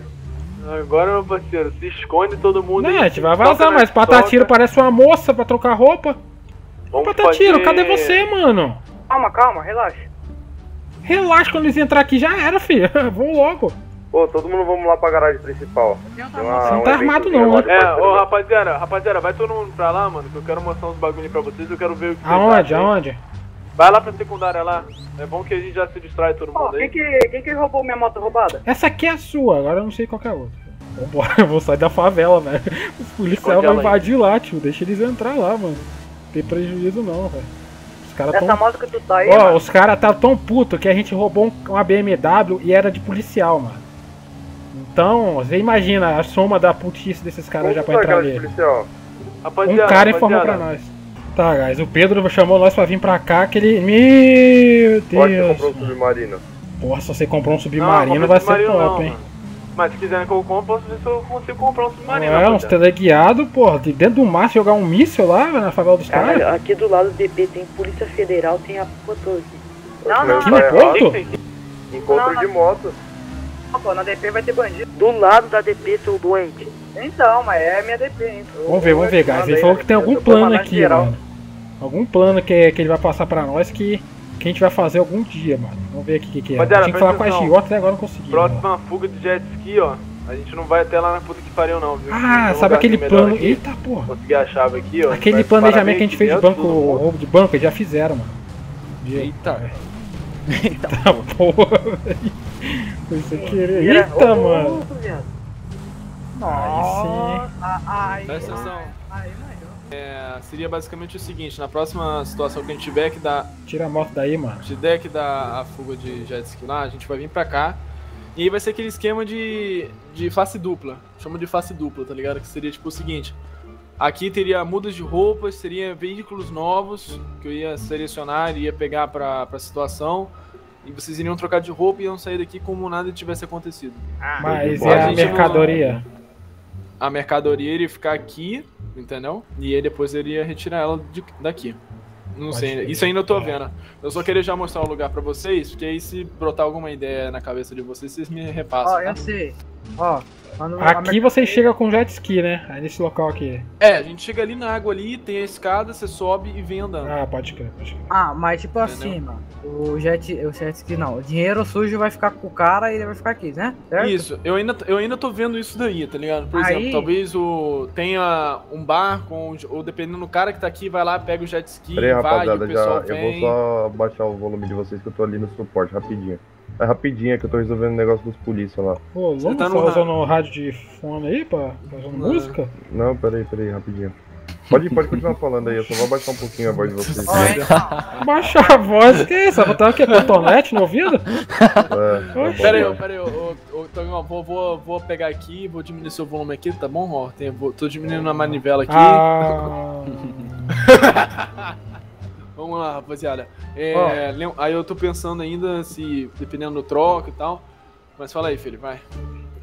Agora, meu parceiro, se esconde todo mundo. Não, aí, a gente vai vazar, mas Patatiro toca. parece uma moça pra trocar roupa. Vamos Patatiro, fazer- cadê você, mano? Calma, calma, relaxa. Relaxa, quando eles entrar aqui já era, filho. Vamos logo. Pô, todo mundo vamos lá pra garagem principal. Tem uma- Você não um tá armado não, né? É, ô rapaziada, rapaziada, vai todo mundo pra lá, mano, que eu quero mostrar uns bagulho pra vocês, eu quero ver o que Aonde? Aonde? Vai lá pra secundária lá. É bom que a gente já se distrai todo mundo quem aí. que, quem que roubou minha moto roubada? Essa aqui é a sua, agora eu não sei qual que é a outra. Vambora, eu vou sair da favela, velho. Os policiais Esconde vão invadir lá, tio. Deixa eles entrar lá, mano. tem prejuízo não, velho. Os caras Essa tão. moto que tu tá aí, Ó, mano, os caras tá tão puto que a gente roubou um- uma BMW e era de policial, mano. Então, você imagina a soma da putice desses caras já pra entrar Cara nele. Um cara informou pra nós. Tá, guys, o Pedro chamou nós pra vir pra cá, que ele. Meu Pode você Deus. comprou um submarino. Porra, se você comprar um Não, submarino compra vai ser top, não, hein? mano. Mas se quiserem que eu compre, posso ver se eu consigo comprar um submarino. É, uns teleguiados, porra, de dentro do mar jogar um míssil lá na favela dos caras. aqui do lado do DP tem Polícia Federal, tem a porra toda aqui. Não, não, Aqui não, no Tá Porto? Encontro Não, de moto. Pô, na DP vai ter bandido. Do lado da DP, seu doente. Então, mas é minha DP, hein. Vamos ver, vamos ver, guys. Ele falou que tem algum plano aqui, geral. mano. Algum plano que, que ele vai passar pra nós que, que a gente vai fazer algum dia, mano. Vamos ver aqui o que, que é. Rapaziada, Tinha que falar com a Giota até agora não consegui. mano. Próxima fuga de jet ski, ó. A gente não vai até lá na puta que pariu, não, viu? Ah, um sabe aquele plano. aqui. Eita porra. Consegui a chave aqui, ó. Aquele planejamento que a gente fez de banco, roubo de banco, eles já fizeram, mano. De... Eita. Eita porra, velho. Foi sem querer. Eita, ô, mano. Aí Ai, Presta atenção. ai, mano. É, seria basicamente o seguinte, na próxima situação que a gente tiver que dar. Tira a moto daí, mano. se der que dar a fuga de jet ski lá, a gente vai vir pra cá. E aí vai ser aquele esquema de, de face dupla. Chama de face dupla, tá ligado? Que seria tipo o seguinte. Aqui teria mudas de roupas, seria veículos novos que eu ia selecionar e ia pegar pra, pra situação. E vocês iriam trocar de roupa e iam sair daqui como nada tivesse acontecido. Mas de e bola. a A gente não- mercadoria? A mercadoria iria ficar aqui, entendeu? E aí depois ele ia retirar ela de- daqui. Não Pode sei, crer. isso ainda eu tô É. vendo. Eu só queria já mostrar o lugar pra vocês, porque aí se brotar alguma ideia na cabeça de vocês, vocês me repassam. Ó, tá? eu sei. Ó, Aqui você chega com jet ski, né? Aí nesse local aqui. É, a gente chega ali na água ali, tem a escada, você sobe e vem andando. Ah, pode crer, pode crer. Ah, mas tipo assim, mano. O jet, o jet ski não. O dinheiro sujo vai ficar com o cara e ele vai ficar aqui, né? Certo? Isso, eu ainda, eu ainda tô vendo isso daí, tá ligado? Por Aí- exemplo, talvez o tenha um barco, ou, ou dependendo do cara que tá aqui, vai lá, pega o jet ski, Pera aí, vai, e rapaziada, o pessoal já, eu vem. vou só baixar o volume de vocês que eu tô ali no suporte, rapidinho. É rapidinho, é que eu tô resolvendo o negócio dos polícia lá. Ô, Você Luma tá tá, no usando o rádio de fone aí pra fazer Não. música? Não, peraí, peraí, rapidinho. Pode, pode continuar falando aí, eu só vou abaixar um pouquinho a voz de vocês. Baixar a voz, que é isso? Botar o quê? Cotonete no ouvido? É, tá Pera aí, bom. pera aí, ô, ô, ô, Togão, vou, vou, vou pegar aqui, vou diminuir seu volume aqui, tá bom? Ó, tem, vou, tô diminuindo a manivela aqui. Ah, Vamos lá, rapaziada. É, lem- aí eu tô pensando ainda se, dependendo do troco e tal. Mas fala aí, filho, vai.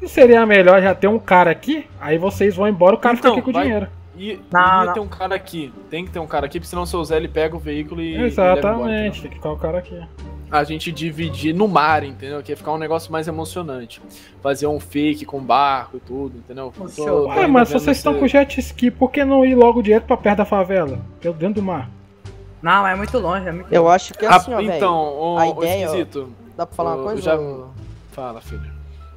e seria melhor já ter um cara aqui, aí vocês vão embora, o cara Então, fica aqui com o dinheiro. E Não, ia não. ter um cara aqui. Tem que ter um cara aqui, porque senão o seu Zé ele pega o veículo e. e Exatamente, entendeu? tem que ficar o cara aqui. a gente dividir no mar, entendeu? Que ia ficar um negócio mais emocionante. Fazer um fake com barco e tudo, entendeu? Tô- ainda mas se vocês estão esse- com jet ski, por que não ir logo direto pra perto da favela? Pelo dentro do mar. Não, é muito longe, é muito Eu longe. acho que é assim, ó, velho. então, ô, a ideia, ó, esquisito. Dá pra falar uma ô, coisa? já- ô? Fala, filho.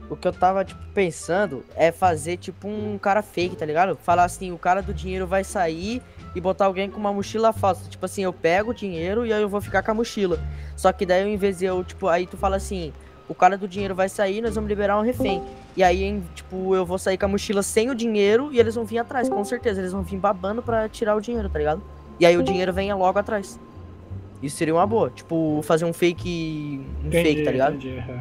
O que eu tava, tipo, pensando é fazer, tipo, um cara fake, tá ligado? Falar assim, o cara do dinheiro vai sair e botar alguém com uma mochila falsa. Tipo assim, eu pego o dinheiro e aí eu vou ficar com a mochila. Só que daí, ao invés de eu, tipo, aí tu fala assim, o cara do dinheiro vai sair, nós vamos liberar um refém. E aí, em- tipo, eu vou sair com a mochila sem o dinheiro e eles vão vir atrás, com certeza. Eles vão vir babando pra tirar o dinheiro, tá ligado? E aí o dinheiro venha logo atrás. Isso seria uma boa. Tipo, fazer um fake. Um Entendi, fake, tá ligado? entendi, é.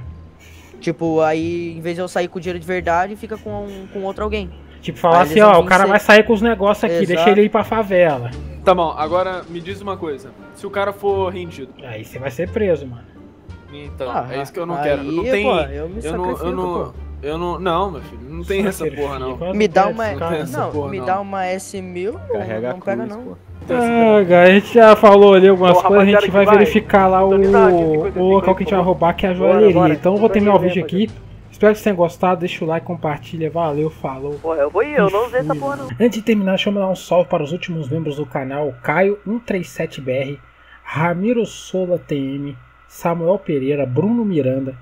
Tipo, aí, em vez de eu sair com o dinheiro de verdade, fica com, com outro alguém. Tipo, falar Aí assim, ó, o cara ser- vai sair com os negócios aqui, deixa Exato. ele ir pra favela. Tá bom, agora me diz uma coisa. Se o cara for rendido, Aí você vai ser preso, mano. então, Ah, é isso que eu não aí, quero. Não tem. pô, eu me eu não, eu não, pô. Eu não, não, meu filho, não tem essa porra não. Me dá Não uma. Não porra, me não. dá uma S1000, Carrega não, não pega cruz, não. pô. Ah, cara, a gente já falou ali algumas coisas, a gente vai vai. verificar lá o, Sintonizar aqui, 50, o local que a gente vai 50, roubar, que é a joalheria. Então eu vou terminar o vídeo aqui. Espero que vocês tenham gostado, deixa o like, compartilha, valeu, falou. Porra, eu vou ir, eu não usei essa porra não. Antes de terminar, deixa eu mandar um salve para os últimos membros do canal: Caio137BR, Ramiro Sola TM, Samuel Pereira, Bruno Miranda,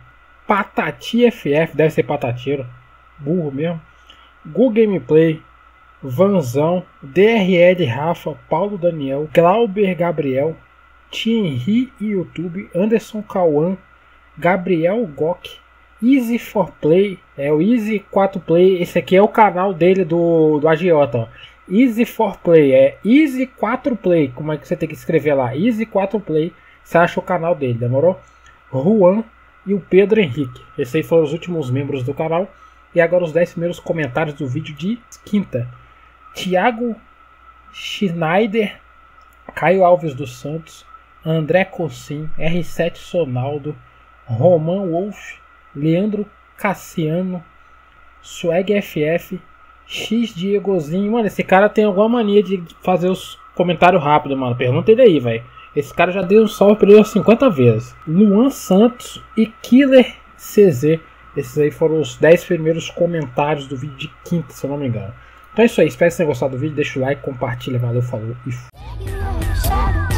Patati FF, deve ser patateiro, burro mesmo, Gu Gameplay, Vanzão, DRL Rafa, Paulo Daniel, Glauber Gabriel, Thierry YouTube, Anderson Cauã, Gabriel Gok, Easy for Play, é o Easy 4 Play, esse aqui é o canal dele do, do Agiota, ó. Easy for Play, é Easy 4 Play, como é que você tem que escrever lá? Easy 4 Play, você acha o canal dele, demorou? Juan e o Pedro Henrique, esses foram os últimos membros do canal. E agora os 10 primeiros comentários do vídeo de quinta. Thiago Schneider, Caio Alves dos Santos, André Cossim, R7 Sonaldo, Roman Wolf, Leandro Cassiano, Swag FF, X Diegozinho. Mano, esse cara tem alguma mania de fazer os comentários rápidos, mano. Pergunta ele aí, velho. Esse cara já deu um salve pra ele 50 vezes. Luan Santos e Killer CZ. Esses aí foram os 10 primeiros comentários do vídeo de quinta, se eu não me engano. Então é isso aí. Espero que vocês tenham gostado do vídeo. Deixa o like, compartilha. Valeu, falou e fui.